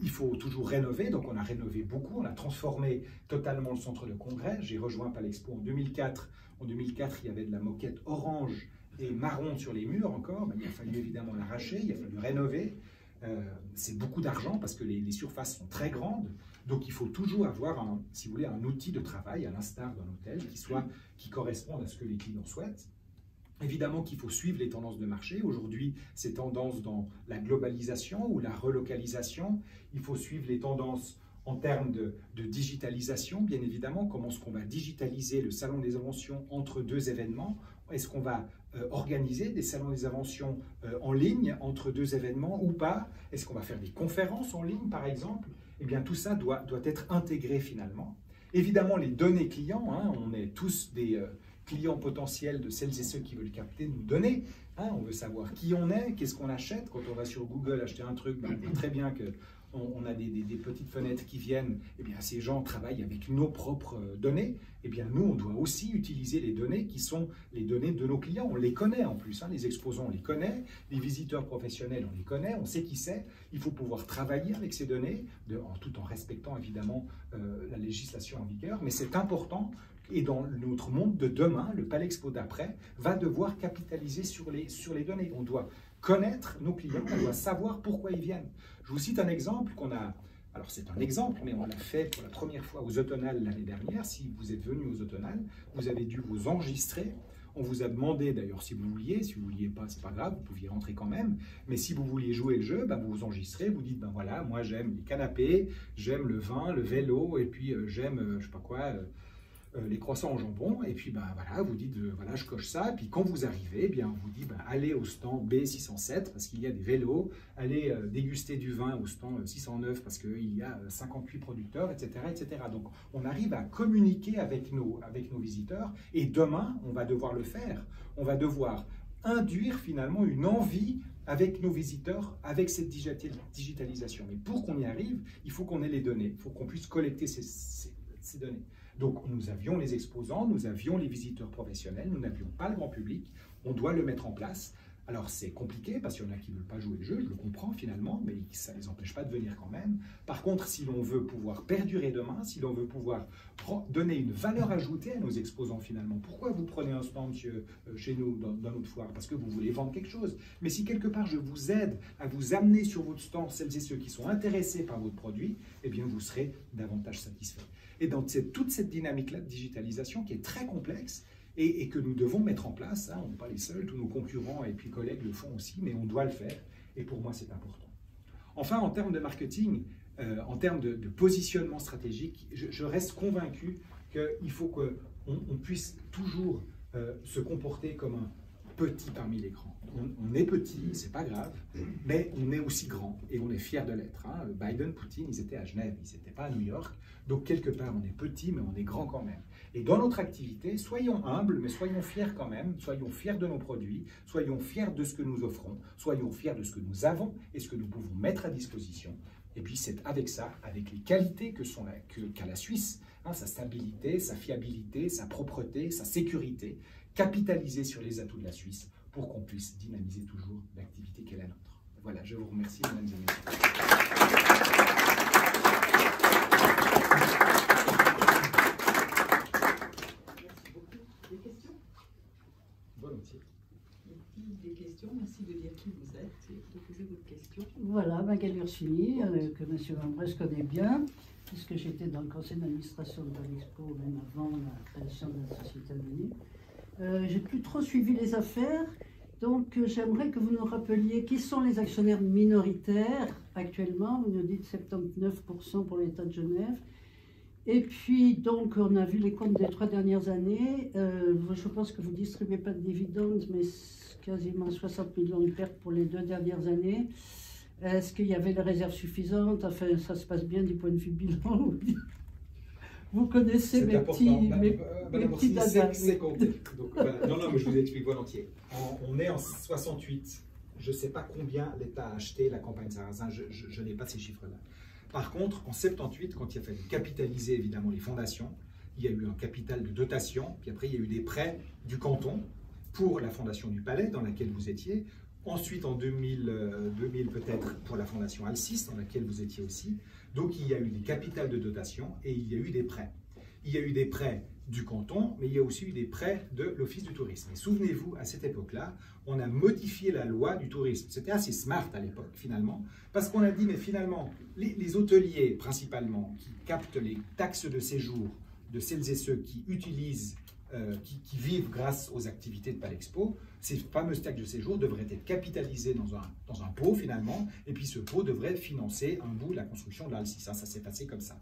Il faut toujours rénover, donc on a rénové beaucoup, on a transformé totalement le centre de congrès. J'ai rejoint Palexpo en 2004. En 2004, il y avait de la moquette orange et marron sur les murs encore, il a fallu évidemment l'arracher, il a fallu rénover. Euh, c'est beaucoup d'argent parce que les, surfaces sont très grandes. Donc il faut toujours avoir, un, si vous voulez, un outil de travail, à l'instar d'un hôtel, qui, soit, qui corresponde à ce que les clients souhaitent. Évidemment qu'il faut suivre les tendances de marché. Aujourd'hui, ces tendances dans la globalisation ou la relocalisation, il faut suivre les tendances en termes de, digitalisation, bien évidemment. Comment est-ce qu'on va digitaliser le salon des inventions entre deux événements? Est-ce qu'on va euh, organiser des salons des inventions euh, en ligne entre deux événements ou pas? Est-ce qu'on va faire des conférences en ligne, par exemple? Eh bien, tout ça doit, doit être intégré finalement. Évidemment, les données clients, hein, on est tous des euh, clients potentiels de celles et ceux qui veulent capter nos données. Hein, on veut savoir qui on est, qu'est-ce qu'on achète. Quand on va sur Google acheter un truc, ben, on voit très bien que on, a des, petites fenêtres qui viennent, eh bien, ces gens travaillent avec nos propres euh, données. Eh bien, nous, on doit aussi utiliser les données qui sont les données de nos clients. On les connaît en plus, hein. les exposants, on les connaît, les visiteurs professionnels, on les connaît, on sait qui c'est. Il faut pouvoir travailler avec ces données, tout en respectant évidemment euh, la législation en vigueur. Mais c'est important et dans notre monde de demain, le Palexpo d'après va devoir capitaliser sur les, sur les données. On doit connaître nos clients, on doit savoir pourquoi ils viennent. Je vous cite un exemple qu'on a, alors c'est un exemple, mais on l'a fait pour la première fois aux automnales l'année dernière. Si vous êtes venu aux automnales, vous avez dû vous enregistrer. On vous a demandé d'ailleurs si vous vouliez, si vous ne vouliez pas, c'est pas grave, vous pouviez rentrer quand même. Mais si vous vouliez jouer le jeu, ben vous vous enregistrez, vous dites ben voilà, moi j'aime les canapés, j'aime le vin, le vélo, et puis euh, j'aime, euh, je sais pas quoi, euh, euh, les croissants au jambon, et puis ben, voilà, vous dites, euh, voilà, je coche ça, et puis quand vous arrivez, eh bien, on vous dit, ben, allez au stand B607, parce qu'il y a des vélos, allez euh, déguster du vin au stand 609, parce qu'il y a 58 producteurs, etc., etc. Donc, on arrive à communiquer avec nos, avec nos visiteurs, et demain, on va devoir le faire, on va devoir induire finalement une envie avec nos visiteurs, avec cette digitalisation. Mais pour qu'on y arrive, il faut qu'on ait les données, il faut qu'on puisse collecter ces données. Donc nous avions les exposants, nous avions les visiteurs professionnels, nous n'avions pas le grand public, on doit le mettre en place. Alors c'est compliqué parce qu'il y en a qui ne veulent pas jouer le jeu, je le comprends finalement, mais ça ne les empêche pas de venir quand même. Par contre, si l'on veut pouvoir perdurer demain, si l'on veut pouvoir donner une valeur ajoutée à nos exposants finalement, pourquoi vous prenez un stand euh, chez nous dans, dans, notre foire? Parce que vous voulez vendre quelque chose. Mais si quelque part je vous aide à vous amener sur votre stand celles et ceux qui sont intéressés par votre produit, eh bien vous serez davantage satisfait. Et dans toute cette dynamique-là de digitalisation qui est très complexe et, que nous devons mettre en place, hein, on n'est pas les seuls, tous nos concurrents et puis collègues le font aussi, mais on doit le faire. Et pour moi, c'est important. Enfin, en termes de marketing, euh, en termes de, positionnement stratégique, je, reste convaincu qu'il faut qu'on on puisse toujours euh, se comporter comme un petit parmi les grands. On, est petit, c'est pas grave, mais on est aussi grand et on est fier de l'être. Hein. Biden, Poutine, ils étaient à Genève, ils n'étaient pas à New York. Donc quelque part, on est petit, mais on est grand quand même. Et dans notre activité, soyons humbles, mais soyons fiers quand même. Soyons fiers de nos produits, soyons fiers de ce que nous offrons, soyons fiers de ce que nous avons et ce que nous pouvons mettre à disposition. Et puis c'est avec ça, avec les qualités que sont qu'a la Suisse, hein, sa stabilité, sa fiabilité, sa propreté, sa sécurité, capitaliser sur les atouts de la Suisse pour qu'on puisse dynamiser toujours l'activité qu'est la nôtre. Voilà, je vous remercie, mesdames et messieurs. Des questions, merci de dire qui vous êtes et de poser votre question. Voilà, Magali Ursini, euh, que M. Lambres connaît bien, puisque j'étais dans le conseil d'administration de l'Expo même avant la création de la Société Anonyme. Euh, J'ai plus trop suivi les affaires, donc euh, j'aimerais que vous nous rappeliez qui sont les actionnaires minoritaires actuellement. Vous nous dites 79% pour l'État de Genève. Et puis, donc, on a vu les comptes des trois dernières années. Euh, je pense que vous ne distribuez pas de dividendes, mais quasiment 60 millions de pertes pour les deux dernières années. Est-ce qu'il y avait les réserves suffisantes? Enfin, ça se passe bien du point de vue bilan. (laughs) Vous connaissez mes important. petits, Ma- mes, euh, petits dadas. c'est c'est compté. Donc, (laughs) voilà. Non, non, mais je vous explique volontiers. En- on est en 68. Je ne sais pas combien l'État a acheté la campagne Sarrazin. Je, je- je n'ai pas ces chiffres-là. Par contre, en 78, quand il a fallu capitaliser évidemment les fondations, il y a eu un capital de dotation, puis après il y a eu des prêts du canton pour la fondation du Palais dans laquelle vous étiez. Ensuite, en 2000, euh, 2000 peut-être, pour la fondation Alcis, dans laquelle vous étiez aussi. Donc, il y a eu des capitales de dotation et il y a eu des prêts. Il y a eu des prêts du canton, mais il y a aussi eu des prêts de l'Office du tourisme. Et souvenez-vous, à cette époque-là, on a modifié la loi du tourisme. C'était assez smart à l'époque, finalement, parce qu'on a dit, mais finalement, les, les hôteliers, principalement, qui captent les taxes de séjour de celles et ceux qui utilisent, euh, qui, vivent grâce aux activités de Palexpo, ces fameux taxes de séjour devraient être capitalisées dans un, dans un pot, finalement, et puis ce pot devrait financer un bout de la construction de l'Alcis. Ça, ça s'est passé comme ça.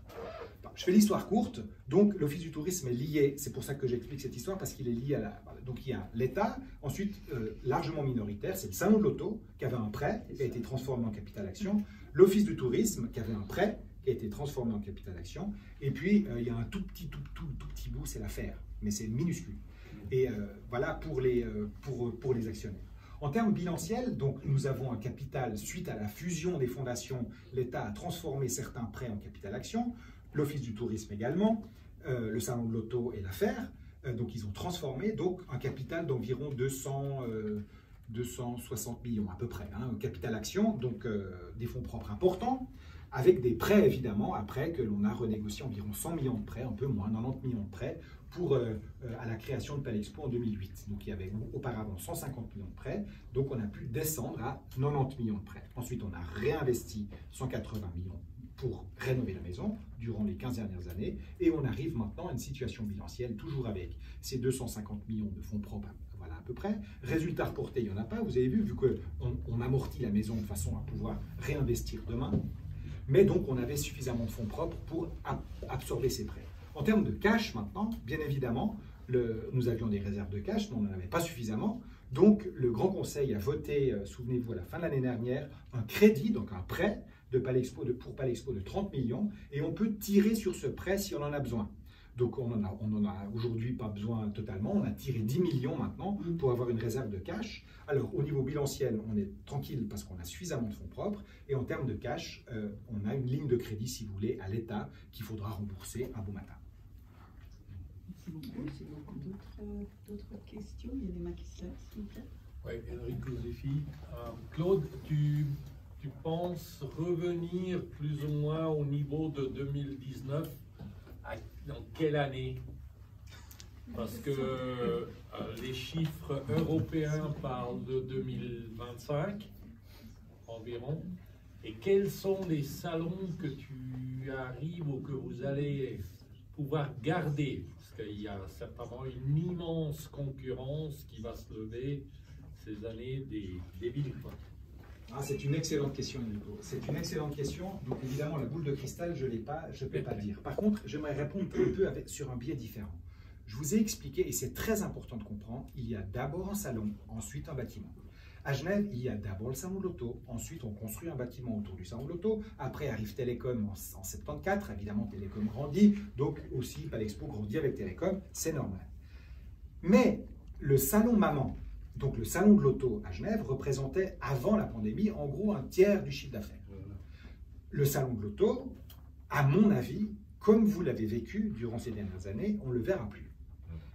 Je fais l'histoire courte. Donc, l'Office du tourisme est lié, c'est pour ça que j'explique cette histoire, parce qu'il est lié à la. Donc, il y a l'État, ensuite, euh, largement minoritaire, c'est le Salon de l'Auto, qui avait un prêt, qui a été transformé en capital action, l'Office du tourisme, qui avait un prêt, qui a été transformé en capital action, et puis, euh, il y a un tout petit, tout, tout, tout petit bout, c'est l'affaire, mais c'est minuscule. Et euh, voilà pour les, euh, pour, pour les actionnaires. En termes bilanciels, donc nous avons un capital suite à la fusion des fondations. L'État a transformé certains prêts en capital action, l'Office du tourisme également, euh, le Salon de l'auto et l'affaire. Euh, donc ils ont transformé donc un capital d'environ 200, euh, 260 millions à peu près, hein, capital action, donc des fonds propres importants, avec des prêts évidemment après que l'on a renégocié environ 100 millions de prêts, un peu moins, 90 millions de prêts euh, euh, à la création de Palexpo en 2008. Donc il y avait auparavant 150 millions de prêts, donc on a pu descendre à 90 millions de prêts. Ensuite on a réinvesti 180 millions pour rénover la maison durant les 15 dernières années et on arrive maintenant à une situation bilancielle toujours avec ces 250 millions de fonds propres voilà à peu près. Résultat reporté, il n'y en a pas, vous avez vu, vu qu'on on amortit la maison de façon à pouvoir réinvestir demain. Mais donc, on avait suffisamment de fonds propres pour ab- absorber ces prêts. En termes de cash, maintenant, bien évidemment, le- nous avions des réserves de cash, mais on n'en avait pas suffisamment. Donc, le Grand Conseil a voté, euh, souvenez-vous, à la fin de l'année dernière, un crédit, donc un prêt de Palexpo, de, pour Palexpo de 30 millions, et on peut tirer sur ce prêt si on en a besoin. Donc, on en a, on en a aujourd'hui pas besoin totalement. On a tiré 10 millions maintenant pour avoir une réserve de cash. Alors, au niveau bilanciel, on est tranquille parce qu'on a suffisamment de fonds propres. Et en termes de cash, euh, on a une ligne de crédit, si vous voulez, à l'État qu'il faudra rembourser un beau matin. Merci beaucoup. D'autres questions Il y a des mains s'il vous plaît. Oui, Enrico Zeffi. Claude, tu, penses revenir plus ou moins au niveau de 2019 à- dans quelle année? Parce que euh, les chiffres européens parlent de 2025 environ. Et quels sont les salons que tu arrives ou que vous allez pouvoir garder? Qu'il y a certainement une immense concurrence qui va se lever ces années des, des villes. Ah, c'est une excellente question, Nico. C'est une excellente question. Donc, évidemment, la boule de cristal, je ne l'ai pas, je ne peux pas dire. Par contre, j'aimerais répondre un peu sur un biais différent. Je vous ai expliqué, et c'est très important de comprendre, il y a d'abord un salon, ensuite un bâtiment. À Genève, il y a d'abord le salon de l'auto, ensuite on construit un bâtiment autour du salon de l'auto, après arrive Télécom en, en 74, évidemment Télécom grandit, donc aussi Palexpo grandit avec Télécom, c'est normal. Mais le salon maman, donc le salon de l'auto à Genève, représentait avant la pandémie en gros un tiers du chiffre d'affaires. Le salon de l'auto, à mon avis, comme vous l'avez vécu durant ces dernières années, on ne le verra plus.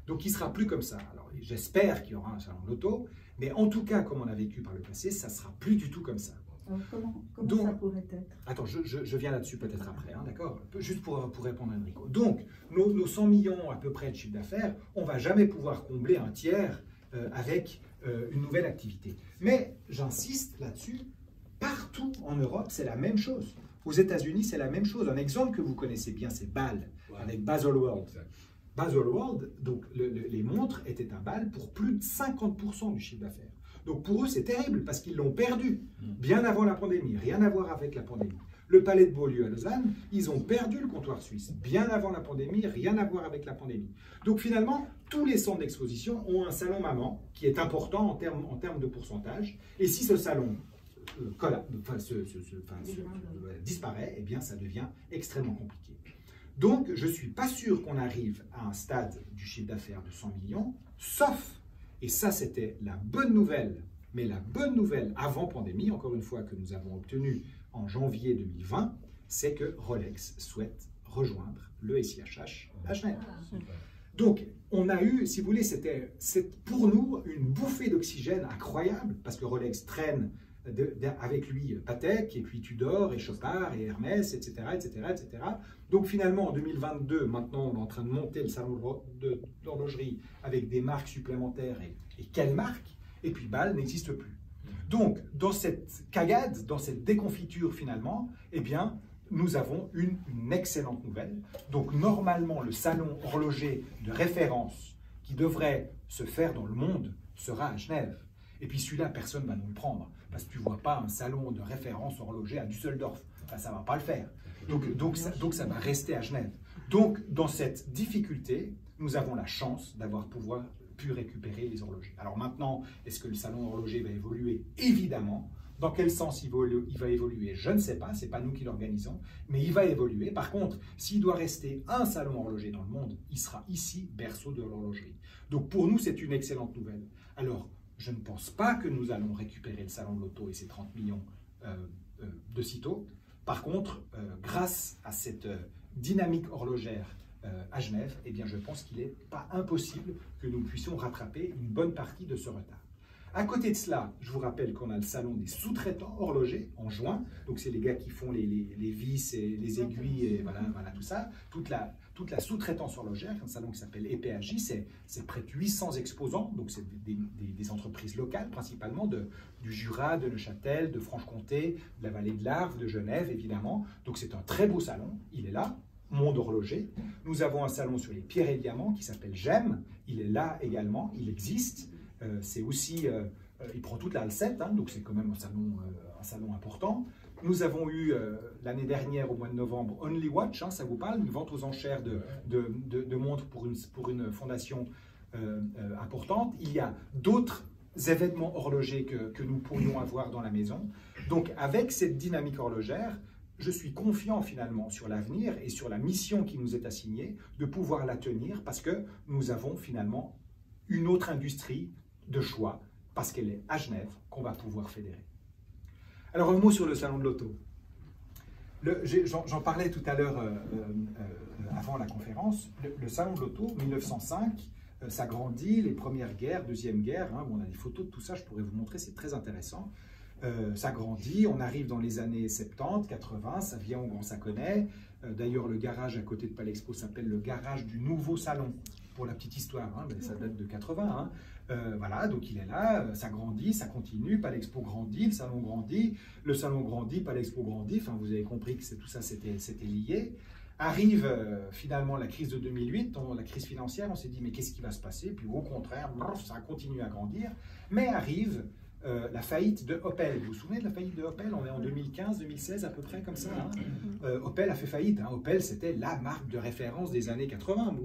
Donc il sera plus comme ça. Alors j'espère qu'il y aura un salon de l'auto, mais en tout cas, comme on a vécu par le passé, ça sera plus du tout comme ça. Alors, comment comment Donc- ça pourrait être? Attends, je, je- je viens là-dessus peut-être après, hein, d'accord? Juste pour, pour répondre à Enrico. Donc, nos, nos 100 millions à peu près de chiffre d'affaires, on va jamais pouvoir combler un tiers euh, avec euh, une nouvelle activité. Mais j'insiste là-dessus, partout en Europe, c'est la même chose. Aux États-Unis, c'est la même chose. Un exemple que vous connaissez bien, c'est Bâle, avec Baselworld. Baselworld, donc les montres étaient un bal pour plus de 50% du chiffre d'affaires. Donc pour eux, c'est terrible parce qu'ils l'ont perdu mm. bien avant la pandémie, rien à voir avec la pandémie. Le palais de Beaulieu à Lausanne, ils ont perdu le comptoir suisse bien avant la pandémie, rien à voir avec la pandémie. Donc finalement, tous les centres d'exposition ont un salon maman qui est important en termes, en termes de pourcentage. Et si ce salon disparaît, eh bien ça devient extrêmement compliqué. Donc je ne suis pas sûr qu'on arrive à un stade du chiffre d'affaires de 100 millions, sauf et ça, c'était la bonne nouvelle. Mais la bonne nouvelle avant pandémie, encore une fois, que nous avons obtenue en janvier 2020, c'est que Rolex souhaite rejoindre le SIHH à Genève. Donc, on a eu, si vous voulez, c'était pour nous une bouffée d'oxygène incroyable, parce que Rolex traîne avec lui Patek, et puis Tudor, et Chopard, et Hermès, etc., etc., etc. Donc finalement, en 2022, maintenant, on est en train de monter le salon d'horlogerie avec des marques supplémentaires, et, et quelles marques? Et puis Bâle n'existe plus. Donc, dans cette cagade, dans cette déconfiture finalement, eh bien, nous avons une, une excellente nouvelle. Donc normalement, le salon horloger de référence qui devrait se faire dans le monde sera à Genève. Et puis celui-là, personne ne va nous le prendre, parce que tu ne vois pas un salon de référence horloger à Düsseldorf. Ça ne va pas le faire. Donc, donc, ça, donc ça va rester à Genève. Donc dans cette difficulté, nous avons la chance d'avoir pouvoir pu récupérer les horlogers. Alors maintenant, est-ce que le salon horloger va évoluer? Évidemment. Dans quel sens il va évoluer? Je ne sais pas, ce n'est pas nous qui l'organisons, mais il va évoluer. Par contre, s'il doit rester un salon horloger dans le monde, il sera ici, berceau de l'horlogerie. Donc pour nous, c'est une excellente nouvelle. Alors, je ne pense pas que nous allons récupérer le salon de l'auto et ses 30 millions euh, euh, de sitôt. Par contre, euh, grâce à cette dynamique horlogère à Genève, eh bien, je pense qu'il n'est pas impossible que nous puissions rattraper une bonne partie de ce retard. À côté de cela, je vous rappelle qu'on a le salon des sous-traitants horlogers en juin. Donc, c'est les gars qui font les, vis et les aiguilles et voilà, voilà tout ça. Toute la, toute la sous-traitance horlogère, un salon qui s'appelle EPAJ, c'est près de 800 exposants. Donc, c'est des, entreprises locales, principalement de, du Jura, de Neuchâtel, de Franche-Comté, de la vallée de l'Arve, de Genève, évidemment. Donc, c'est un très beau salon. Il est là monde horloger. Nous avons un salon sur les pierres et diamants qui s'appelle GEM. Il est là également, il existe. Euh, c'est aussi, euh, euh, il prend toute la Alcette, hein, donc c'est quand même un salon, un salon important. Nous avons eu l'année dernière, au mois de novembre, Only Watch, hein, ça vous parle, une vente aux enchères de, montres pour une, pour une fondation importante. Il y a d'autres événements horlogers que, nous pourrions avoir dans la maison. Donc avec cette dynamique horlogère, je suis confiant finalement sur l'avenir et sur la mission qui nous est assignée de pouvoir la tenir parce que nous avons finalement une autre industrie de choix parce qu'elle est à Genève qu'on va pouvoir fédérer. Alors un mot sur le salon de l'auto. J'en parlais tout à l'heure euh, euh, avant la conférence. Le, salon de l'auto, 1905, euh, ça grandit, les premières guerres, deuxième guerre, hein, on a des photos de tout ça, je pourrais vous montrer, c'est très intéressant. ça grandit, on arrive dans les années 70, 80, ça vient au Grand Saconnet. D'ailleurs, le garage à côté de Palexpo s'appelle le garage du nouveau salon, pour la petite histoire, hein, ça date de 80. Euh, voilà, donc il est là, euh, ça grandit, ça continue, Palexpo grandit, le salon grandit, le salon grandit, Palexpo grandit, enfin vous avez compris que tout ça c'était lié. Arrive euh, finalement la crise de 2008, la crise financière, on s'est dit mais qu'est-ce qui va se passer? Puis au contraire, ça continue à grandir, mais arrive la faillite de Opel. Vous vous souvenez de la faillite de Opel? On est en 2015, 2016 à peu près comme ça. Hein? Opel a fait faillite. Hein. Opel, c'était la marque de référence des années 80,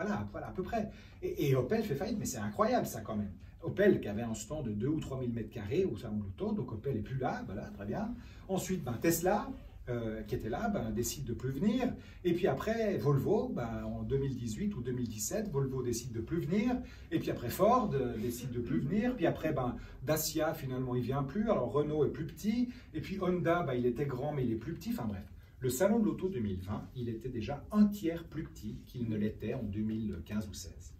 voilà, voilà, à peu près. Et, Opel fait faillite, mais c'est incroyable ça quand même. Opel qui avait un stand de 2 ou 3 000 mètres carrés au salon de l'auto, donc Opel est plus là, voilà, très bien. Ensuite, ben, Tesla, euh, qui était là, ben, décide de plus venir. Et puis après, Volvo, ben, en 2018 ou 2017, Volvo décide de plus venir. Et puis après, Ford euh, décide de plus venir. Puis après, ben, Dacia, finalement, il vient plus. Alors Renault est plus petit. Et puis Honda, ben, il était grand, mais il est plus petit. Enfin bref. Le salon de l'auto 2020, il était déjà un tiers plus petit qu'il ne l'était en 2015 ou 16.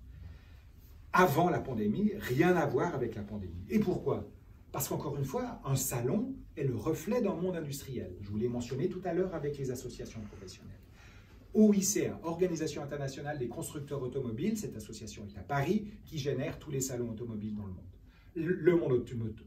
Avant la pandémie, rien à voir avec la pandémie. Et pourquoi? Parce qu'encore une fois, un salon est le reflet d'un monde industriel. Je vous l'ai mentionné tout à l'heure avec les associations professionnelles. OICA, Organisation internationale des constructeurs automobiles, cette association est à Paris, qui génère tous les salons automobiles dans le monde. Le monde,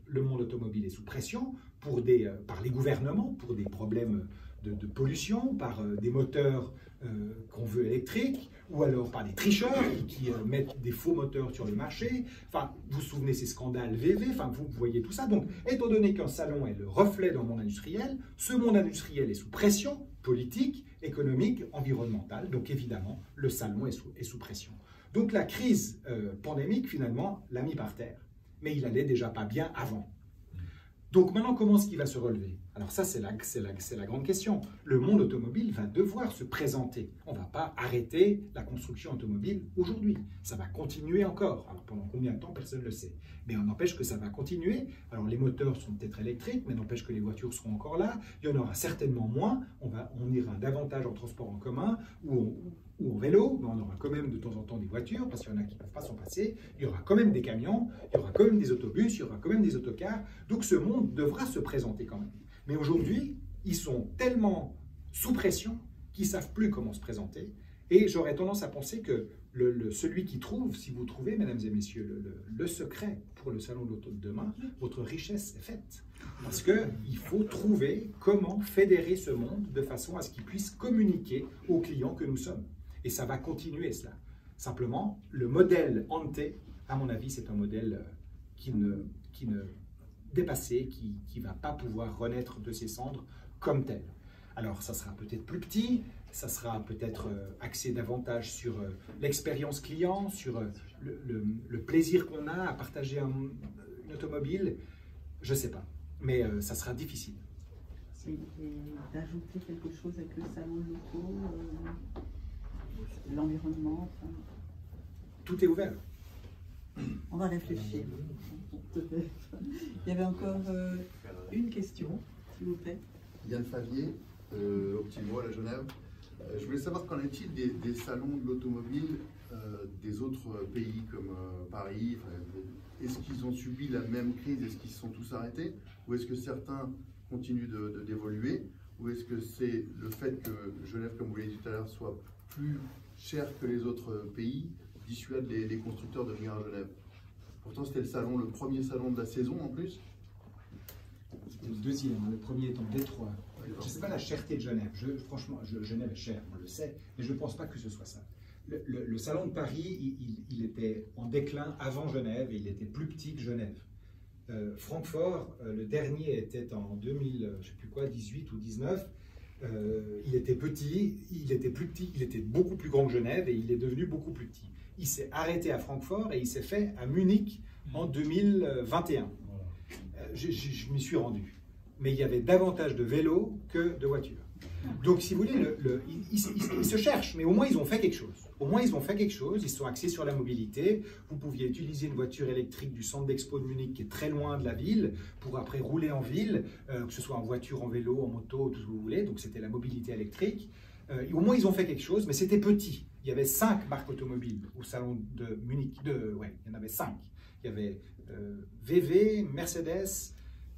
le monde automobile est sous pression euh, par les gouvernements pour des problèmes de, pollution, par euh, des moteurs euh, qu'on veut électriques, ou alors par des tricheurs qui, mettent des faux moteurs sur le marché. Enfin, vous vous souvenez ces scandales VV, enfin, vous, voyez tout ça. Donc, étant donné qu'un salon est le reflet d'un monde industriel, ce monde industriel est sous pression politique, économique, environnementale. Donc, évidemment, le salon est sous, est sous pression. Donc, la crise pandémique, finalement, l'a mis par terre. Mais il allait déjà pas bien avant. Donc maintenant, comment est-ce qu'il va se relever? Alors ça, c'est la, grande question. Le monde automobile va devoir se présenter. On ne va pas arrêter la construction automobile aujourd'hui. Ça va continuer encore. Alors pendant combien de temps, personne ne le sait. Mais on n'empêche que ça va continuer. Alors les moteurs sont peut-être électriques, mais n'empêche que les voitures seront encore là. Il y en aura certainement moins. On, ira davantage en transport en commun ou en vélo, mais on aura quand même de temps en temps des voitures, parce qu'il y en a qui ne peuvent pas s'en passer, il y aura quand même des camions, il y aura quand même des autobus, il y aura quand même des autocars, donc ce monde devra se présenter quand même. Mais aujourd'hui, ils sont tellement sous pression qu'ils ne savent plus comment se présenter, et j'aurais tendance à penser que celui qui trouve, si vous trouvez, mesdames et messieurs, le, secret pour le salon de l'auto de demain, votre richesse est faite. Parce qu'il faut trouver comment fédérer ce monde de façon à ce qu'il puisse communiquer aux clients que nous sommes. Et ça va continuer cela. Simplement, le modèle Ante, à mon avis, c'est un modèle euh, qui ne, qui ne dépassé, qui ne va pas pouvoir renaître de ses cendres comme tel. Alors, ça sera peut-être plus petit, ça sera peut-être euh, axé davantage sur euh, l'expérience client, sur le, le, plaisir qu'on a à partager un, une automobile. Je ne sais pas, mais ça sera difficile. Et, d'ajouter quelque chose avec le salon l'auto l'environnement. Tout est ouvert. On va réfléchir. Il y avait encore euh, une question, s'il vous plaît. Yann Favier, euh, à la Genève. Euh, je voulais savoir qu'en est-il des, salons de l'automobile euh, des autres pays comme Paris Est-ce qu'ils ont subi la même crise Est-ce qu'ils se sont tous arrêtés Ou est-ce que certains continuent d'évoluer de, Ou est-ce que c'est le fait que Genève, comme vous l'avez dit tout à l'heure, soit plus cher que les autres pays, dissuade les, constructeurs de venir à Genève. Pourtant, c'était le salon, le premier salon de la saison en plus. C'était le deuxième, hein, le premier étant Détroit. Je ne sais pas la cherté de Genève. Je, franchement, Genève est chère, on le sait, mais je ne pense pas que ce soit ça. Le, salon de Paris, il, était en déclin avant Genève et il était plus petit que Genève. Euh, Francfort, euh, le dernier était en 2000, je sais plus quoi, 18 ou 19. Euh, il était petit, il était plus petit, il était beaucoup plus grand que Genève et il est devenu beaucoup plus petit. Il s'est arrêté à Francfort et il s'est fait à Munich en 2021. Euh, je, je m'y suis rendu. Mais il y avait davantage de vélos que de voitures. Donc, si vous voulez, le, ils, se cherchent, mais au moins ils ont fait quelque chose. Au moins ils ont fait quelque chose, ils sont axés sur la mobilité. Vous pouviez utiliser une voiture électrique du centre d'expo de Munich qui est très loin de la ville pour après rouler en ville, euh, que ce soit en voiture, en vélo, en moto, tout ce que vous voulez. Donc c'était la mobilité électrique. Euh, au moins ils ont fait quelque chose, mais c'était petit. Il y avait cinq marques automobiles au salon de Munich. De, il y en avait cinq. Il y avait VV, euh, Mercedes,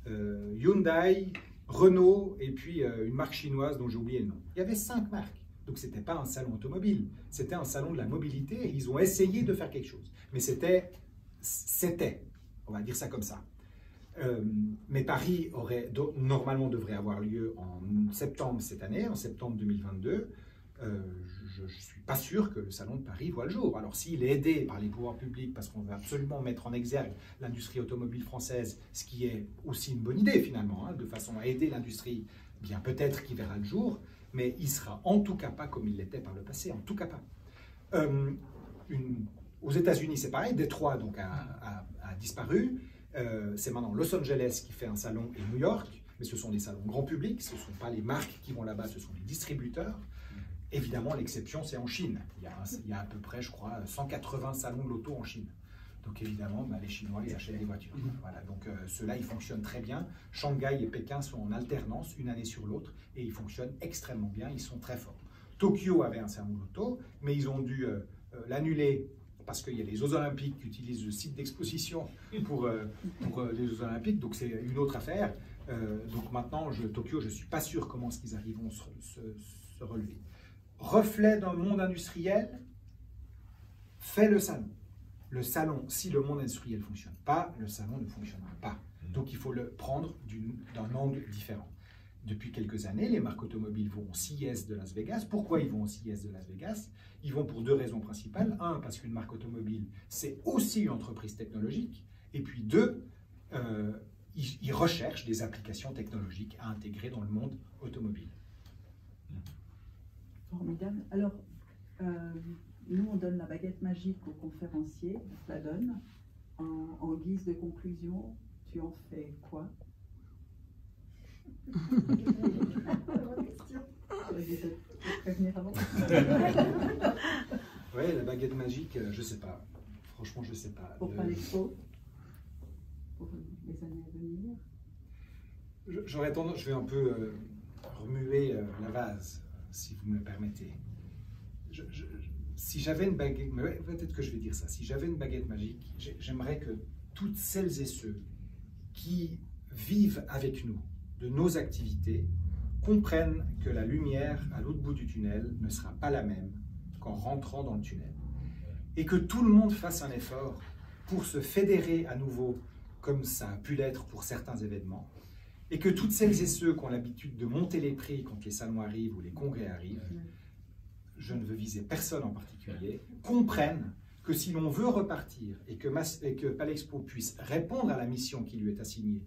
Hyundai, Renault et puis euh, une marque chinoise dont j'ai oublié le nom. Il y avait cinq marques. Donc ce n'était pas un salon automobile, c'était un salon de la mobilité et ils ont essayé de faire quelque chose. Mais c'était, c'était, on va dire ça comme ça. Euh, mais Paris aurait, normalement devrait avoir lieu en septembre cette année, en septembre 2022. Euh, je ne suis pas sûr que le Salon de Paris voit le jour. Alors s'il est aidé par les pouvoirs publics, parce qu'on veut absolument mettre en exergue l'industrie automobile française, ce qui est aussi une bonne idée finalement, hein, de façon à aider l'industrie, bien peut-être qu'il verra le jour, mais il sera en tout cas pas comme il l'était par le passé, en tout cas pas. Euh, aux États-Unis, c'est pareil, Détroit donc a, disparu. Euh, c'est maintenant Los Angeles qui fait un salon et New York, mais ce sont des salons grand public, ce ne sont pas les marques qui vont là-bas, ce sont les distributeurs. Évidemment, l'exception, c'est en Chine. Il y, a, à peu près, je crois, 180 salons de l'auto en Chine. Donc évidemment, bah, les Chinois, ils achètent des voitures. Voilà, donc euh, ceux-là, ils fonctionnent très bien. Shanghai et Pékin sont en alternance, une année sur l'autre, et ils fonctionnent extrêmement bien, ils sont très forts. Tokyo avait un salon de l'auto, mais ils ont dû euh, euh, l'annuler parce qu'il y a les Jeux Olympiques qui utilisent le site d'exposition pour, pour les Jeux Olympiques, donc c'est une autre affaire. donc maintenant, je, Tokyo, je ne suis pas sûr comment est-ce qu'ils arriveront se, se, se relever. Reflet d'un monde industriel fait le salon. Le salon, si le monde industriel ne fonctionne pas, le salon ne fonctionnera pas. Donc il faut le prendre d'un angle différent. Depuis quelques années, les marques automobiles vont au CES de Las Vegas. Pourquoi ils vont au CES de Las Vegas? Ils vont pour deux raisons principales. Un, parce qu'une marque automobile, c'est aussi une entreprise technologique. Et puis deux, euh, ils, recherchent des applications technologiques à intégrer dans le monde automobile. Formidable. Alors, euh, nous, on donne la baguette magique aux conférenciers, on la donne. En, guise de conclusion, tu en fais quoi? (laughs) Oui, la baguette magique, euh, je sais pas. Franchement, je sais pas. Pour pas l'expo Pour les années à venir? J'aurais tendance, je vais un peu euh, remuer euh, la vase, si vous me le permettez. si j'avais une baguette, peut-être que je vais dire ça, si j'avais une baguette magique, j'aimerais que toutes celles et ceux qui vivent avec nous de nos activités comprennent que la lumière à l'autre bout du tunnel ne sera pas la même qu'en rentrant dans le tunnel. Et que tout le monde fasse un effort pour se fédérer à nouveau comme ça a pu l'être pour certains événements. Et que toutes celles et ceux qui ont l'habitude de monter les prix quand les salons arrivent ou les congrès arrivent, je ne veux viser personne en particulier, comprennent que si l'on veut repartir et que, que Palexpo puisse répondre à la mission qui lui est assignée,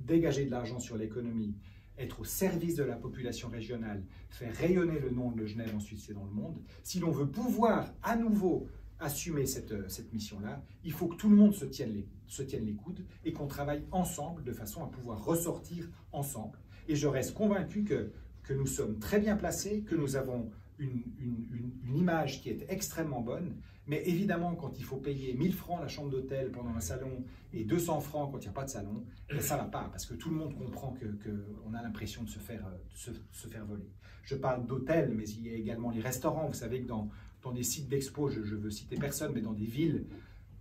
dégager de l'argent sur l'économie, être au service de la population régionale, faire rayonner le nom de Genève en Suisse et dans le monde, si l'on veut pouvoir à nouveau assumer cette, cette mission-là, il faut que tout le monde se tienne les, se tienne les coudes et qu'on travaille ensemble de façon à pouvoir ressortir ensemble. Et je reste convaincu que, que nous sommes très bien placés, que nous avons une, image qui est extrêmement bonne, mais évidemment, quand il faut payer 1000 francs la chambre d'hôtel pendant un salon et 200 francs quand il n'y a pas de salon, ben, ça ne va pas, parce que tout le monde comprend qu'on que a l'impression de se faire, se, faire voler. Je parle d'hôtel, mais il y a également les restaurants. Vous savez que dans, dans des sites d'expo, je, ne veux citer personne, mais dans des villes,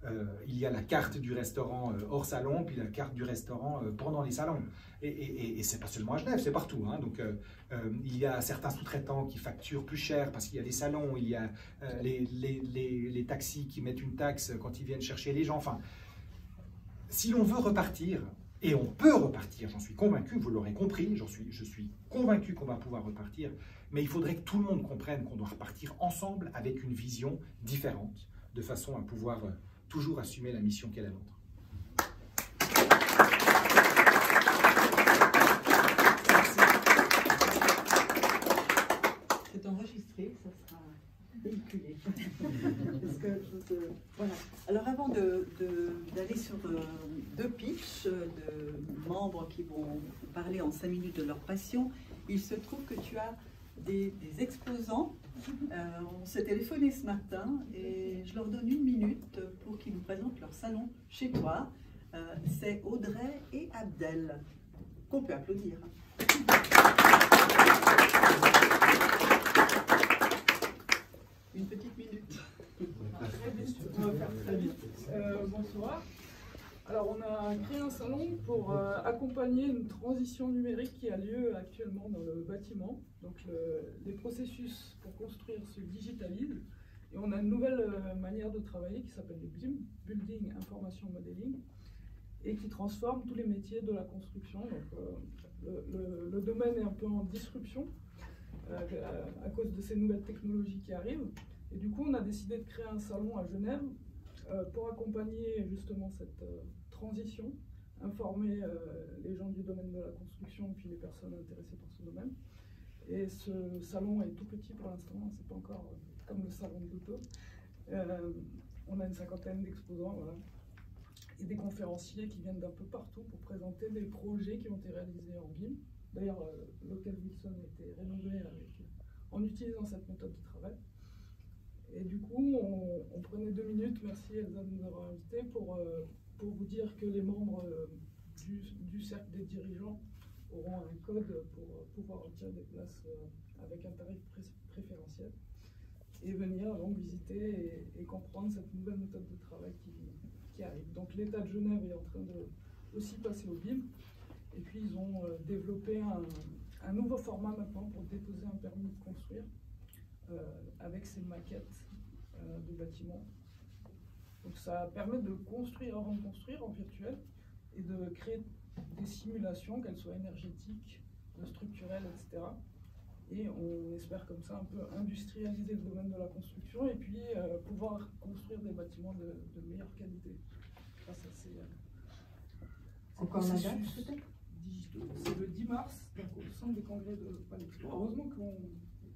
euh, il y a la carte du restaurant euh, hors salon, puis la carte du restaurant euh, pendant les salons. Et, et, et c'est pas seulement à Genève, c'est partout. Hein. Donc, il y a certains sous-traitants qui facturent plus cher parce qu'il y a des salons, il y a les, les, taxis qui mettent une taxe quand ils viennent chercher les gens. Enfin, si l'on veut repartir, et on peut repartir, j'en suis convaincu, vous l'aurez compris, suis, je suis convaincu qu'on va pouvoir repartir, mais il faudrait que tout le monde comprenne qu'on doit repartir ensemble avec une vision différente, de façon à pouvoir toujours assumer la mission qu'est la nôtre. C'est enregistré, ça sera véhiculé. (laughs) voilà. Alors avant d'aller sur euh, deux pitchs de membres qui vont parler en cinq minutes de leur passion, il se trouve que tu as des, exposants. Euh, on s'est téléphoné ce matin et je leur donne une minute pour qu'ils nous présentent leur salon chez toi. Euh, c'est Audrey et Abdel, qu'on peut applaudir. Une petite minute. Euh, bonsoir. Alors, on a créé un salon pour euh, accompagner une transition numérique qui a lieu actuellement dans le bâtiment. Donc, les processus pour construire se digitalisent. Et on a une nouvelle euh, manière de travailler qui s'appelle le BIM, Building Information Modeling, et qui transforme tous les métiers de la construction. Donc, euh, le, domaine est un peu en disruption à, cause de ces nouvelles technologies qui arrivent. Et du coup, on a décidé de créer un salon à Genève pour accompagner justement cette transition, informer euh, les gens du domaine de la construction puis les personnes intéressées par ce domaine. Et ce salon est tout petit pour l'instant, hein, c'est pas encore euh, comme le salon de l'auto. Euh, on a une cinquantaine d'exposants, et des conférenciers qui viennent d'un peu partout pour présenter des projets qui ont été réalisés en BIM. D'ailleurs, l'hôtel Wilson a été rénové en utilisant cette méthode de travail. Et du coup, on, prenait deux minutes, merci Elsa de nous avoir invités, pour pour vous dire que les membres euh, du, cercle des dirigeants auront un code pour euh, pouvoir obtenir des places euh, avec un tarif préférentiel et venir donc visiter et, comprendre cette nouvelle méthode de travail qui, arrive. Donc l'État de Genève est en train de aussi passer au BIM et puis ils ont développé un, nouveau format maintenant pour déposer un permis de construire avec ces maquettes de bâtiments. Donc ça permet de construire avant de construire en virtuel et de créer des simulations, qu'elles soient énergétiques, structurelles, etc. Et on espère comme ça un peu industrialiser le domaine de la construction et puis euh, pouvoir construire des bâtiments de, meilleure qualité. Encore la date C'est le 10 mars, donc au centre des congrès de Palexpo. Heureusement qu'on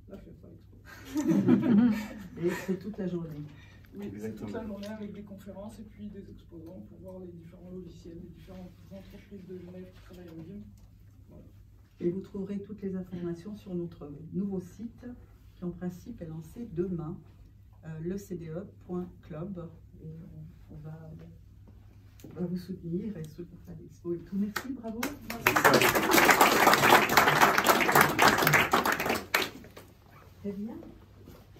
l'a fait Palexpo. (laughs) et c'est toute la journée. Oui, c'est toute la journée avec des conférences et puis des exposants pour voir les différents logiciels, les différentes entreprises de Genève qui travaillent en ville. Et vous trouverez toutes les informations sur notre nouveau site qui en principe est lancé demain, euh, lecde.club. Et on, va, vous soutenir et soutenir l'expo et tout. Merci, bravo. Très bien.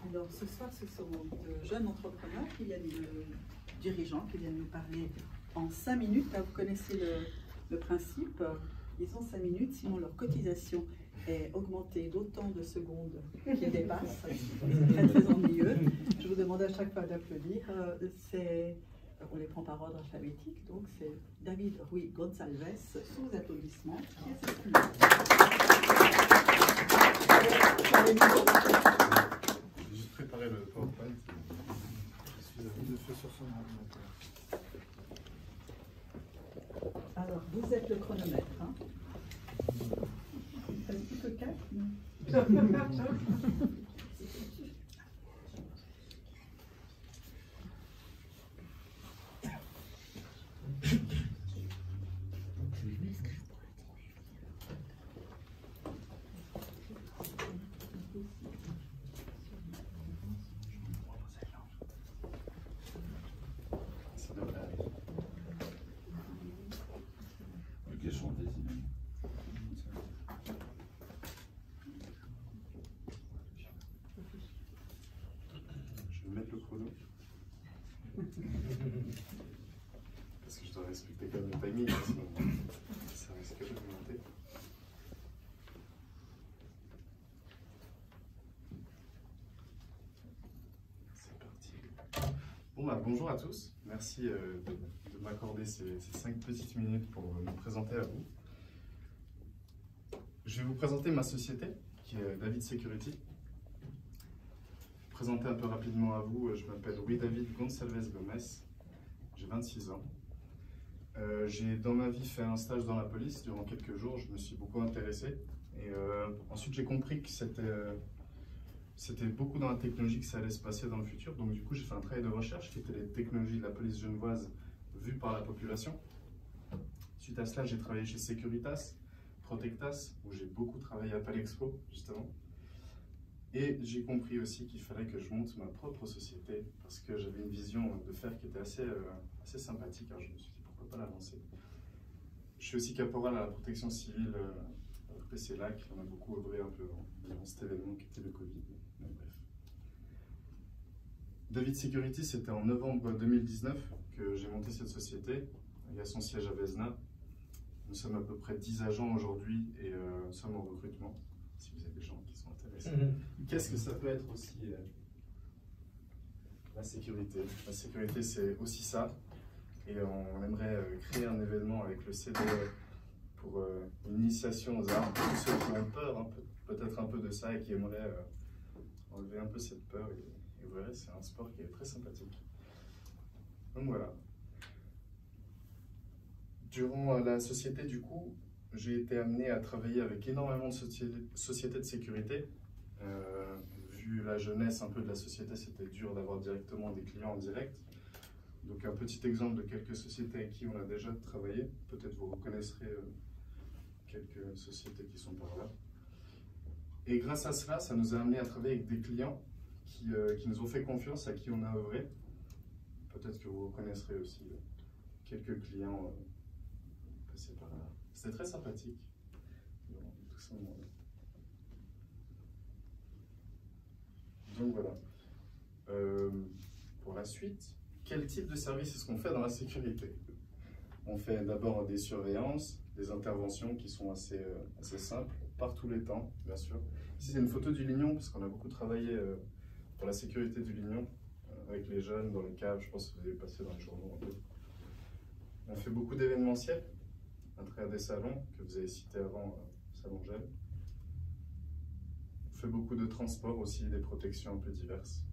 Alors ce soir, ce sont de jeunes entrepreneurs qui viennent, dirigeants qui viennent nous parler en cinq minutes. Là, vous connaissez le, principe ils ont 5 minutes, sinon leur cotisation est augmentée d'autant de secondes qui dépassent. C'est très très ennuyeux. Je vous demande à chaque fois d'applaudir. On les prend par ordre alphabétique, donc c'est David Rui Gonçalves, sous applaudissements, préparé le PowerPoint. Je suis sur son ordinateur. Alors, vous êtes le chronomètre. Hein Un petit peu Bah, bonjour à tous. Merci euh, de, m'accorder ces, cinq petites minutes pour me présenter à vous. Je vais vous présenter ma société, qui est David Security. Présenter un peu rapidement à vous, euh, je m'appelle Louis David Gonçalves Gomez, j'ai 26 ans. Euh, j'ai dans ma vie fait un stage dans la police durant quelques jours, je me suis beaucoup intéressé. Et ensuite j'ai compris que c'était c'était beaucoup dans la technologie que ça allait se passer dans le futur. Donc du coup, j'ai fait un travail de recherche qui était les technologies de la police genevoise vues par la population. Suite à cela, j'ai travaillé chez Securitas, Protectas, où j'ai beaucoup travaillé à Palexpo, justement. Et j'ai compris aussi qu'il fallait que je monte ma propre société, parce que j'avais une vision de faire qui était assez, euh, assez sympathique. Alors je me suis dit, pourquoi pas la lancer Je suis aussi caporal à la protection civile euh, PCLAC. On a beaucoup œuvré un peu dans cet événement qui était le Covid. David Security, c'était en novembre 2019 que j'ai monté cette société. Il a son siège à Vesna. Nous sommes à peu près 10 agents aujourd'hui et euh, nous sommes en recrutement, si vous avez des gens qui sont intéressés. Mhm. Qu'est-ce que ça peut être aussi euh, la sécurité? La sécurité, c'est aussi ça. Et on aimerait euh, créer un événement avec le CDE pour une initiation aux armes, pour ceux qui ont peur peut-être un peu de ça et qui aimeraient enlever un peu cette peur. Et, verrez, c'est un sport qui est très sympathique. Donc voilà. Durant la société, du coup, j'ai été amené à travailler avec énormément de sociétés de sécurité. Euh, vu la jeunesse un peu de la société, c'était dur d'avoir directement des clients en direct. Donc un petit exemple de quelques sociétés avec qui on a déjà travaillé. Peut-être vous reconnaîtrez euh, quelques sociétés qui sont par là. Et grâce à cela, ça nous a amené à travailler avec des clients qui, euh, qui nous ont fait confiance, à qui on a œuvré. Peut-être que vous reconnaîtrez aussi euh, quelques clients euh, passés par là. C'était très sympathique. Donc voilà. pour la suite, quel type de service est-ce qu'on fait dans la sécurité? On fait d'abord des surveillances, des interventions qui sont assez, assez simples par tous les temps, bien sûr. Ici, c'est une photo du Lignon, parce qu'on a beaucoup travaillé pour la sécurité du Lignon, euh, avec les jeunes dans les caves, je pense que vous avez passé dans les journaux. On fait beaucoup d'événementiels, à travers des salons, que vous avez cités avant, euh, Salon Gel. On fait beaucoup de transports aussi, des protections un peu diverses,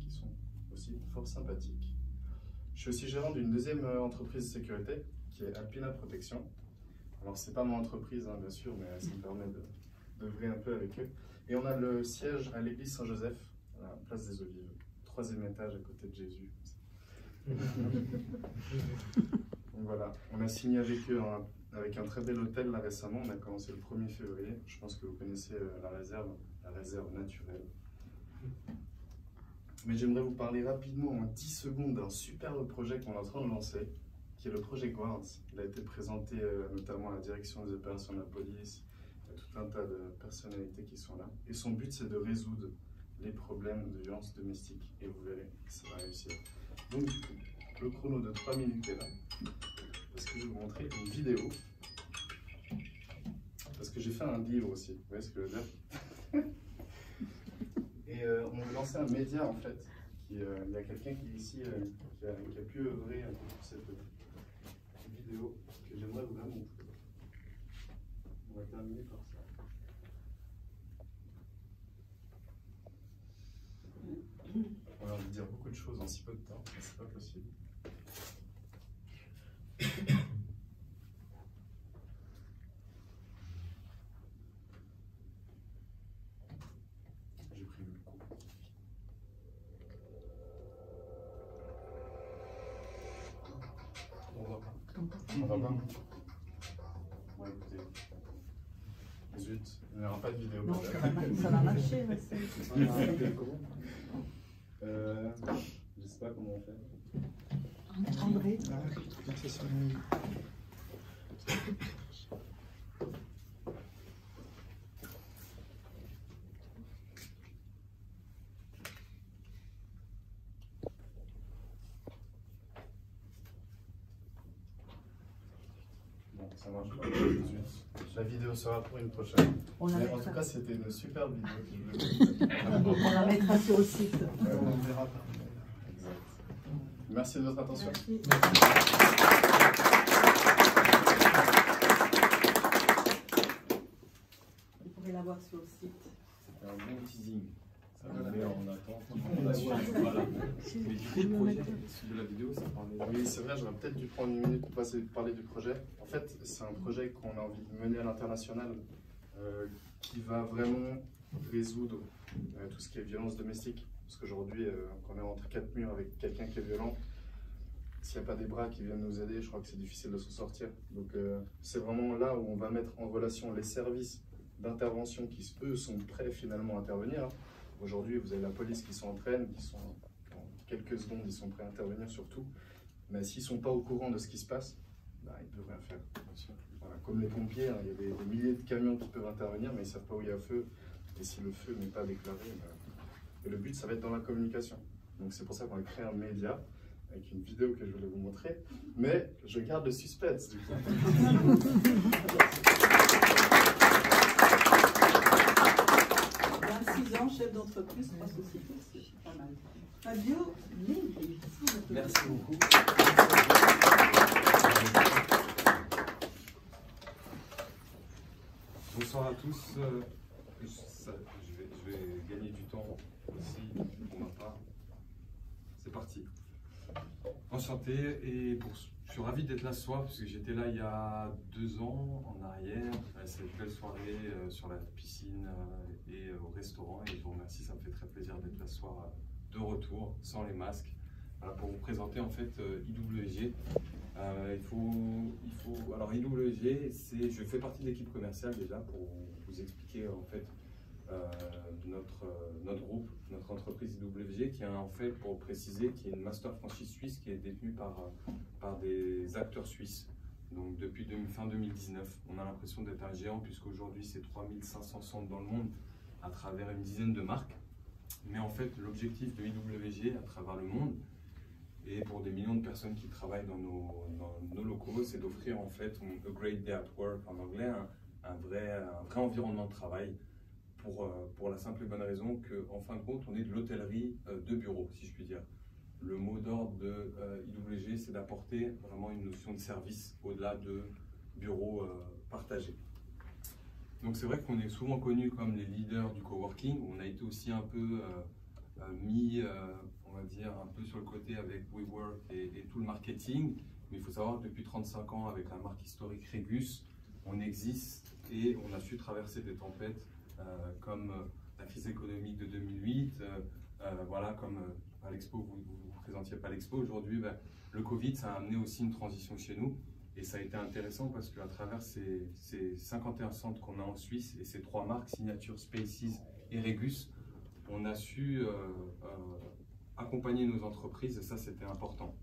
qui sont aussi fort sympathiques. Je suis aussi gérant d'une deuxième euh, entreprise de sécurité, qui est Alpina Protection. Alors, c'est pas mon entreprise, hein, bien sûr, mais ça me permet de un peu avec eux. Et on a le siège à l'église Saint-Joseph, à la place des Olives, troisième étage à côté de Jésus. (laughs) Donc voilà, on a signé avec eux un, avec un très bel hôtel là récemment. On a commencé le 1er février. Je pense que vous connaissez euh, la réserve, la réserve naturelle. Mais j'aimerais vous parler rapidement en 10 secondes d'un superbe projet qu'on est en train de lancer, qui est le projet Guards. Il a été présenté euh, notamment à la direction des opérations de la police, il y a tout un tas de personnalités qui sont là. Et son but, c'est de résoudre les problèmes de violence domestique. Et vous verrez, ça va réussir. Donc, du coup, le chrono de 3 minutes est là. Parce que je vais vous montrer une vidéo. Parce que j'ai fait un livre aussi. Vous voyez ce que je veux dire? Et euh, on veut lancer un média, en fait. Euh, il y a quelqu'un qui est ici, euh, qui, a, pu œuvrer un pour cette vidéo que j'aimerais vous la montrer. On va terminer par ça. On a envie de dire beaucoup de choses en si peu de temps, c'est pas possible. J'ai pris le coup. On va pas. On va pas. Bon, écoutez. Zut, il n'y aura pas de vidéo. Non, ça va, mar- ça va marcher, (laughs) mais c'est- Euh, sais pas comment on fait. André, Bon, ça marche pas. La vidéo sera pour une prochaine. on Mais en tout cas, c'était une super vidéo (laughs) on la mettra sur le site. On verra. Merci de votre attention. Merci. Vous pourrez la voir sur le site. C'était un bon teasing. Ça faire en attente. (laughs) Voilà. Mais du coup, le projet de la vidéo, ça parlait. Oui, c'est vrai, j'aurais peut-être dû prendre une minute pour passer- parler du projet. En fait, c'est un projet qu'on a envie de mener à l'international euh, qui va vraiment résoudre euh, tout ce qui est violence domestique. Parce qu'aujourd'hui, euh, quand on est entre quatre murs avec quelqu'un qui est violent, s'il n'y a pas des bras qui viennent nous aider, je crois que c'est difficile de s'en sortir. Donc, euh, c'est vraiment là où on va mettre en relation les services d'intervention qui, eux, sont prêts finalement à intervenir. Aujourd'hui, vous avez la police qui s'entraîne, qui sont en quelques secondes, ils sont prêts à intervenir sur tout. Mais s'ils ne sont pas au courant de ce qui se passe, bah, ils ne peuvent rien faire. Voilà, comme les pompiers, hein, il y a des, des milliers de camions qui peuvent intervenir, mais ils ne savent pas où il y a feu. Et si le feu n'est pas déclaré, bah, et le but, ça va être dans la communication. Donc c'est pour ça qu'on a créé un média avec une vidéo que je voulais vous montrer. Mais je garde le suspense du coup. 26 ans, chef d'entreprise, trois sociétés, c'est pas mal. Fabio. Merci beaucoup. Bonsoir à tous. Euh, je, vais, gagner du temps aussi pour ma part. C'est parti. Enchanté et pour- je suis ravi d'être là ce soir parce que j'étais là il y a deux ans en arrière. à Cette belle soirée euh, sur la piscine euh, et euh, au restaurant et je vous remercie. Ça me fait très plaisir d'être là ce soir euh, de retour sans les masques. Pour vous présenter en fait euh, IWG. Euh, il, faut, il faut. Alors IWG. Je fais partie de l'équipe commerciale déjà pour vous expliquer en fait euh, notre, euh, notre groupe, notre entreprise IWG, qui est en fait, pour préciser, qui est une master franchise suisse qui est détenue par, euh, par des acteurs suisses. Donc depuis fin 2019, on a l'impression d'être un géant puisqu'aujourd'hui c'est 3500 centres dans le monde à travers une dizaine de marques. Mais en fait, l'objectif de IWG à travers le monde et pour des millions de personnes qui travaillent dans nos, dans nos locaux, c'est d'offrir en fait un a great day at work en anglais, un vrai, un vrai environnement de travail pour, euh, pour la simple et bonne raison qu'en fin de compte, on est de l'hôtellerie euh, de bureau, si je puis dire. Le mot d'ordre de euh, IWG, c'est d'apporter vraiment une notion de service au-delà de bureaux partagés. Donc c'est vrai qu'on est souvent connu comme les leaders du coworking. On a été aussi un peu mis, on va dire, un peu sur le côté avec WeWork et, et, tout le marketing. Mais il faut savoir que depuis 35 ans, avec la marque historique Regus, on existe et on a su traverser des tempêtes comme euh, la crise économique de 2008, euh, voilà, comme à l'expo, vous ne présentiez pas l'expo. Aujourd'hui, ben, le Covid, ça a amené aussi une transition chez nous. Et ça a été intéressant parce qu'à travers ces, ces, 51 centres qu'on a en Suisse et ces trois marques, Signature, Spaces et Regus, on a su accompagner nos entreprises et ça c'était important.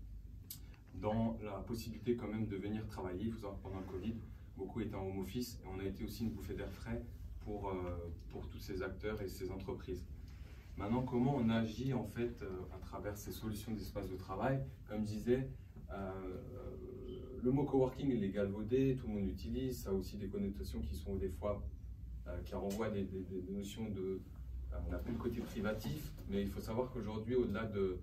Dans la possibilité quand même de venir travailler, savoir que pendant le Covid, beaucoup étaient en home office et on a été aussi une bouffée d'air frais pour, euh, pour tous ces acteurs et ces entreprises. Maintenant, comment on agit en fait euh, à travers ces solutions d'espace de travail Comme je disais, euh, le mot coworking est galvaudé, tout le monde l'utilise, ça a aussi des connotations qui sont des fois, qui renvoient des, des, notions de, on a plus le côté privatif, mais il faut savoir qu'aujourd'hui, au-delà de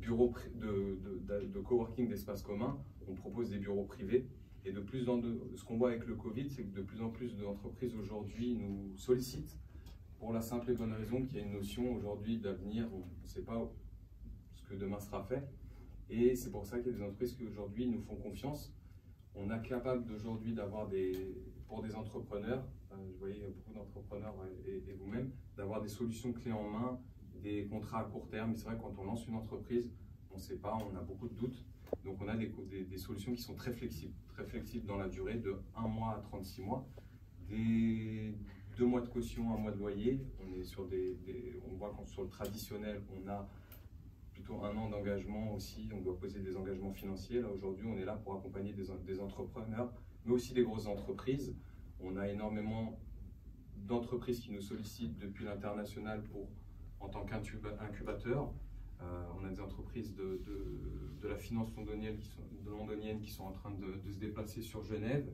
bureaux de, de, coworking d'espaces communs, on propose des bureaux privés et de plus en plus, ce qu'on voit avec le Covid, c'est que de plus en plus d'entreprises aujourd'hui nous sollicitent pour la simple et bonne raison qu'il y a une notion aujourd'hui d'avenir où on ne sait pas ce que demain sera fait. Et c'est pour ça qu'il y a des entreprises qui aujourd'hui nous font confiance. On est capable d'aujourd'hui d'avoir des, pour des entrepreneurs, euh, je voyais beaucoup d'entrepreneurs et, et vous-même, d'avoir des solutions clés en main, des contrats à court terme. C'est vrai, quand on lance une entreprise, on ne sait pas, on a beaucoup de doutes. Donc on a des, solutions qui sont très flexibles, très flexibles dans la durée de 1 mois à 36 mois. Des 2 mois de caution, 1 mois de loyer. On est sur des, on voit que sur le traditionnel, on a plutôt un an d'engagement aussi. On doit poser des engagements financiers. Là aujourd'hui, on est là pour accompagner des, des entrepreneurs, mais aussi des grosses entreprises. On a énormément d'entreprises qui nous sollicitent depuis l'international pour en tant qu'incubateur. Euh, on a des entreprises de, de, la finance londonienne qui, sont, de en train de, se déplacer sur Genève.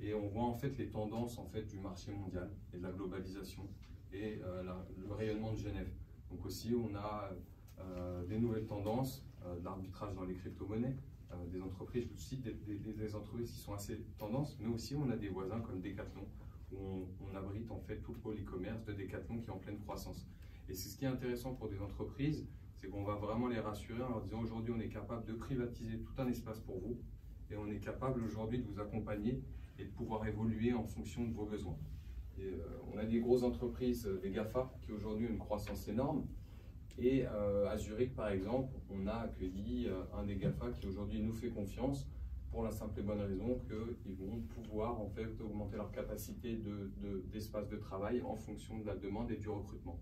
Et on voit en fait les tendances en fait, du marché mondial et de la globalisation et euh, le rayonnement de Genève. Donc aussi, on a euh, des nouvelles tendances, d'arbitrage dans les crypto-monnaies, des entreprises, je vous cite des, des, entreprises qui sont assez tendances, mais aussi on a des voisins comme Decathlon, où on, on abrite en fait tout le pôle e-commerce de Decathlon qui est en pleine croissance. Et c'est ce qui est intéressant pour des entreprises, c'est qu'on va vraiment les rassurer en leur disant aujourd'hui on est capable de privatiser tout un espace pour vous et on est capable aujourd'hui de vous accompagner et de pouvoir évoluer en fonction de vos besoins. Euh, on a des grosses entreprises, euh, des GAFA, qui aujourd'hui ont une croissance énorme. Et euh, à Zurich, par exemple, on a accueilli un des GAFA qui aujourd'hui nous fait confiance pour la simple et bonne raison qu'ils vont pouvoir en fait augmenter leur capacité d'espace de, de travail en fonction de la demande et du recrutement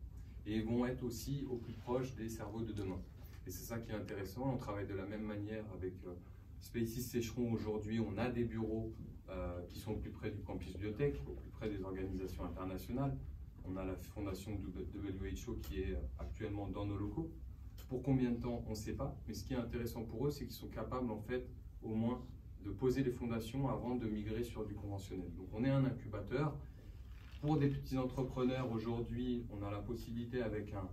et vont être aussi au plus proche des cerveaux de demain. Et c'est ça qui est intéressant. On travaille de la même manière avec euh, Spaces Sécheron. Aujourd'hui, on a des bureaux euh, qui sont au plus près du campus biotech, au plus près des organisations internationales. On a la fondation WHO qui est actuellement dans nos locaux. Pour combien de temps, on ne sait pas. Mais ce qui est intéressant pour eux, c'est qu'ils sont capables, en fait, au moins, de poser les fondations avant de migrer sur du conventionnel. Donc, on est un incubateur pour des petits entrepreneurs, aujourd'hui, on a la possibilité avec un,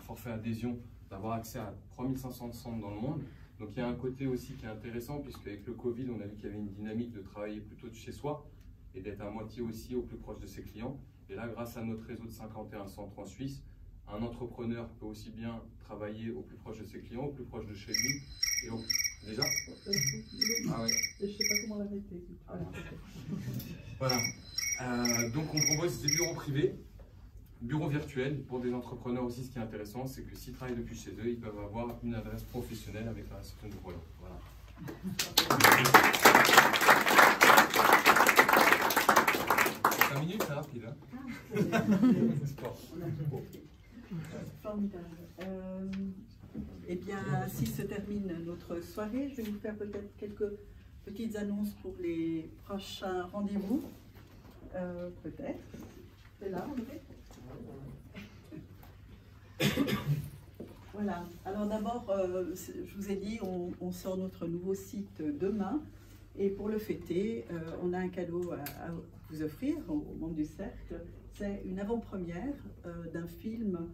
forfait adhésion d'avoir accès à 3500 centres dans le monde. Donc il y a un côté aussi qui est intéressant, puisque avec le Covid, on a vu qu'il y avait une dynamique de travailler plutôt de chez soi et d'être à moitié aussi au plus proche de ses clients. Et là, grâce à notre réseau de 51 centres en Suisse, un entrepreneur peut aussi bien travailler au plus proche de ses clients, au plus proche de chez lui. Et Déjà? Ah ouais. Je sais pas comment l'arrêter. Voilà. Euh, donc on propose des bureaux privés, bureaux virtuels pour des entrepreneurs aussi. Ce qui est intéressant, c'est que s'ils travaillent depuis chez eux, ils peuvent avoir une adresse professionnelle avec la réception de courrier. Voilà. 5 minutes, c'est rapide. Hein Formidable. Euh, eh bien, ainsi se termine notre soirée. Je vais vous faire peut-être quelques petites annonces pour les prochains rendez-vous. Euh, peut-être. C'est là, (coughs) Voilà. Alors d'abord, euh, je vous ai dit, on, sort notre nouveau site demain. Et pour le fêter, euh, on a un cadeau à, vous offrir au, monde du cercle. C'est une avant-première d'un film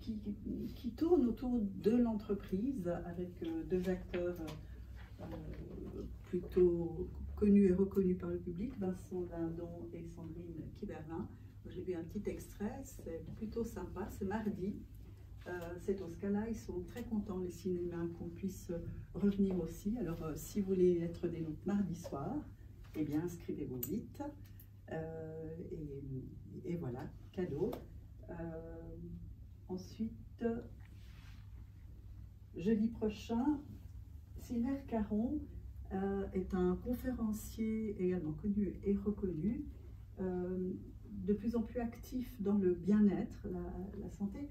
qui, tourne autour de l'entreprise avec deux acteurs plutôt connus et reconnus par le public, Vincent Lindon et Sandrine Kiberlin. J'ai vu un petit extrait, c'est plutôt sympa, c'est mardi. Euh, c'est au Scala, ils sont très contents, les cinémas, qu'on puisse revenir aussi. Alors, euh, si vous voulez être des nôtres mardi soir, eh bien, inscrivez-vous vite. Euh, et, voilà, cadeau. ensuite, jeudi prochain, Sylvain Caron est un conférencier également connu et reconnu, de plus en plus actif dans le bien-être, la santé.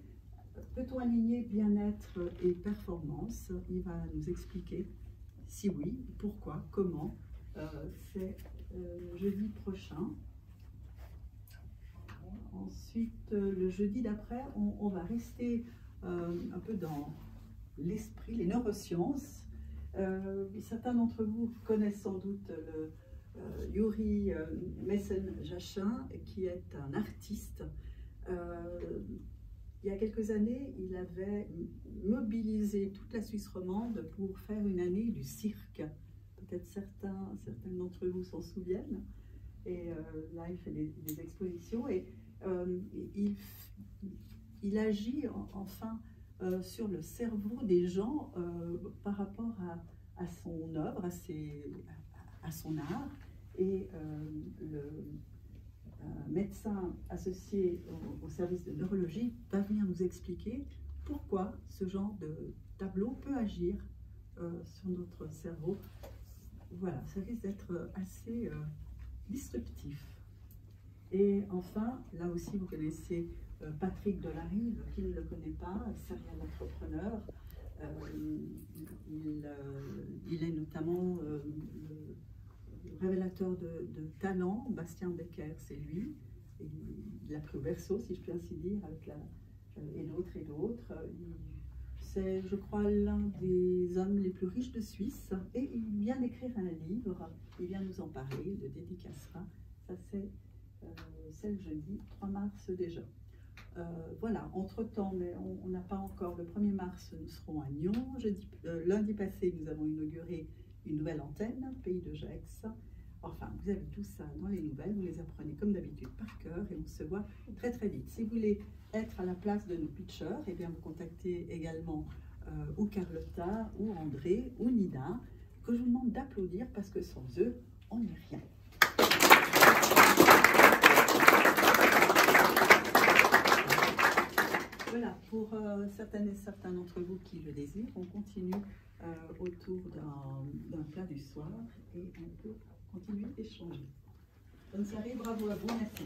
Peut-on aligner bien-être et performance? Il va nous expliquer si oui, pourquoi, comment. Euh, c'est euh, jeudi prochain. Ensuite, euh, le jeudi d'après, on, va rester un peu dans l'esprit, les neurosciences. Certains d'entre vous connaissent sans doute le Yuri Messen-Jachin, qui est un artiste il y a quelques années, il avait mobilisé toute la Suisse romande pour faire une année du cirque. Peut-être certains, certains d'entre vous s'en souviennent. Et euh, là, il fait des, expositions et euh, il, agit enfin euh, sur le cerveau des gens par rapport à, son œuvre, à, son art. Et le, médecin associé au, service de neurologie va venir nous expliquer pourquoi ce genre de tableau peut agir euh, sur notre cerveau. Voilà, ça risque d'être assez euh, disruptif. Et enfin, là aussi, vous connaissez euh, Patrick Delarive, qui ne le connaît pas, serial entrepreneur. Il, il, est notamment révélateur de, talent, Bastien Becker, c'est lui. Il l'a pris au berceau, si je peux ainsi dire, avec euh, et d'autres et d'autres. C'est, je crois, l'un des hommes les plus riches de Suisse. Et il vient d'écrire un livre, il vient nous en parler, il le dédicacera. Ça, c'est euh, le jeudi 3 mars déjà. Euh, voilà, entre-temps, mais on n'a pas encore, le 1er mars, nous serons à Nyon. Jeudi, euh, lundi passé, nous avons inauguré une nouvelle antenne, Pays de Gex. Enfin, vous avez tout ça dans les nouvelles, vous les apprenez comme d'habitude par cœur et on se voit très très vite. Si vous voulez être à la place de nos pitchers, eh bien vous contactez également euh, ou Carlotta, ou André, ou Nina, que je vous demande d'applaudir parce que sans eux, on n'est rien. Voilà, pour euh, certaines et certains d'entre vous qui le désirent, on continue euh, autour d'un plat du soir et on peut continuer d'échanger. Bonne soirée, bravo à vous, merci.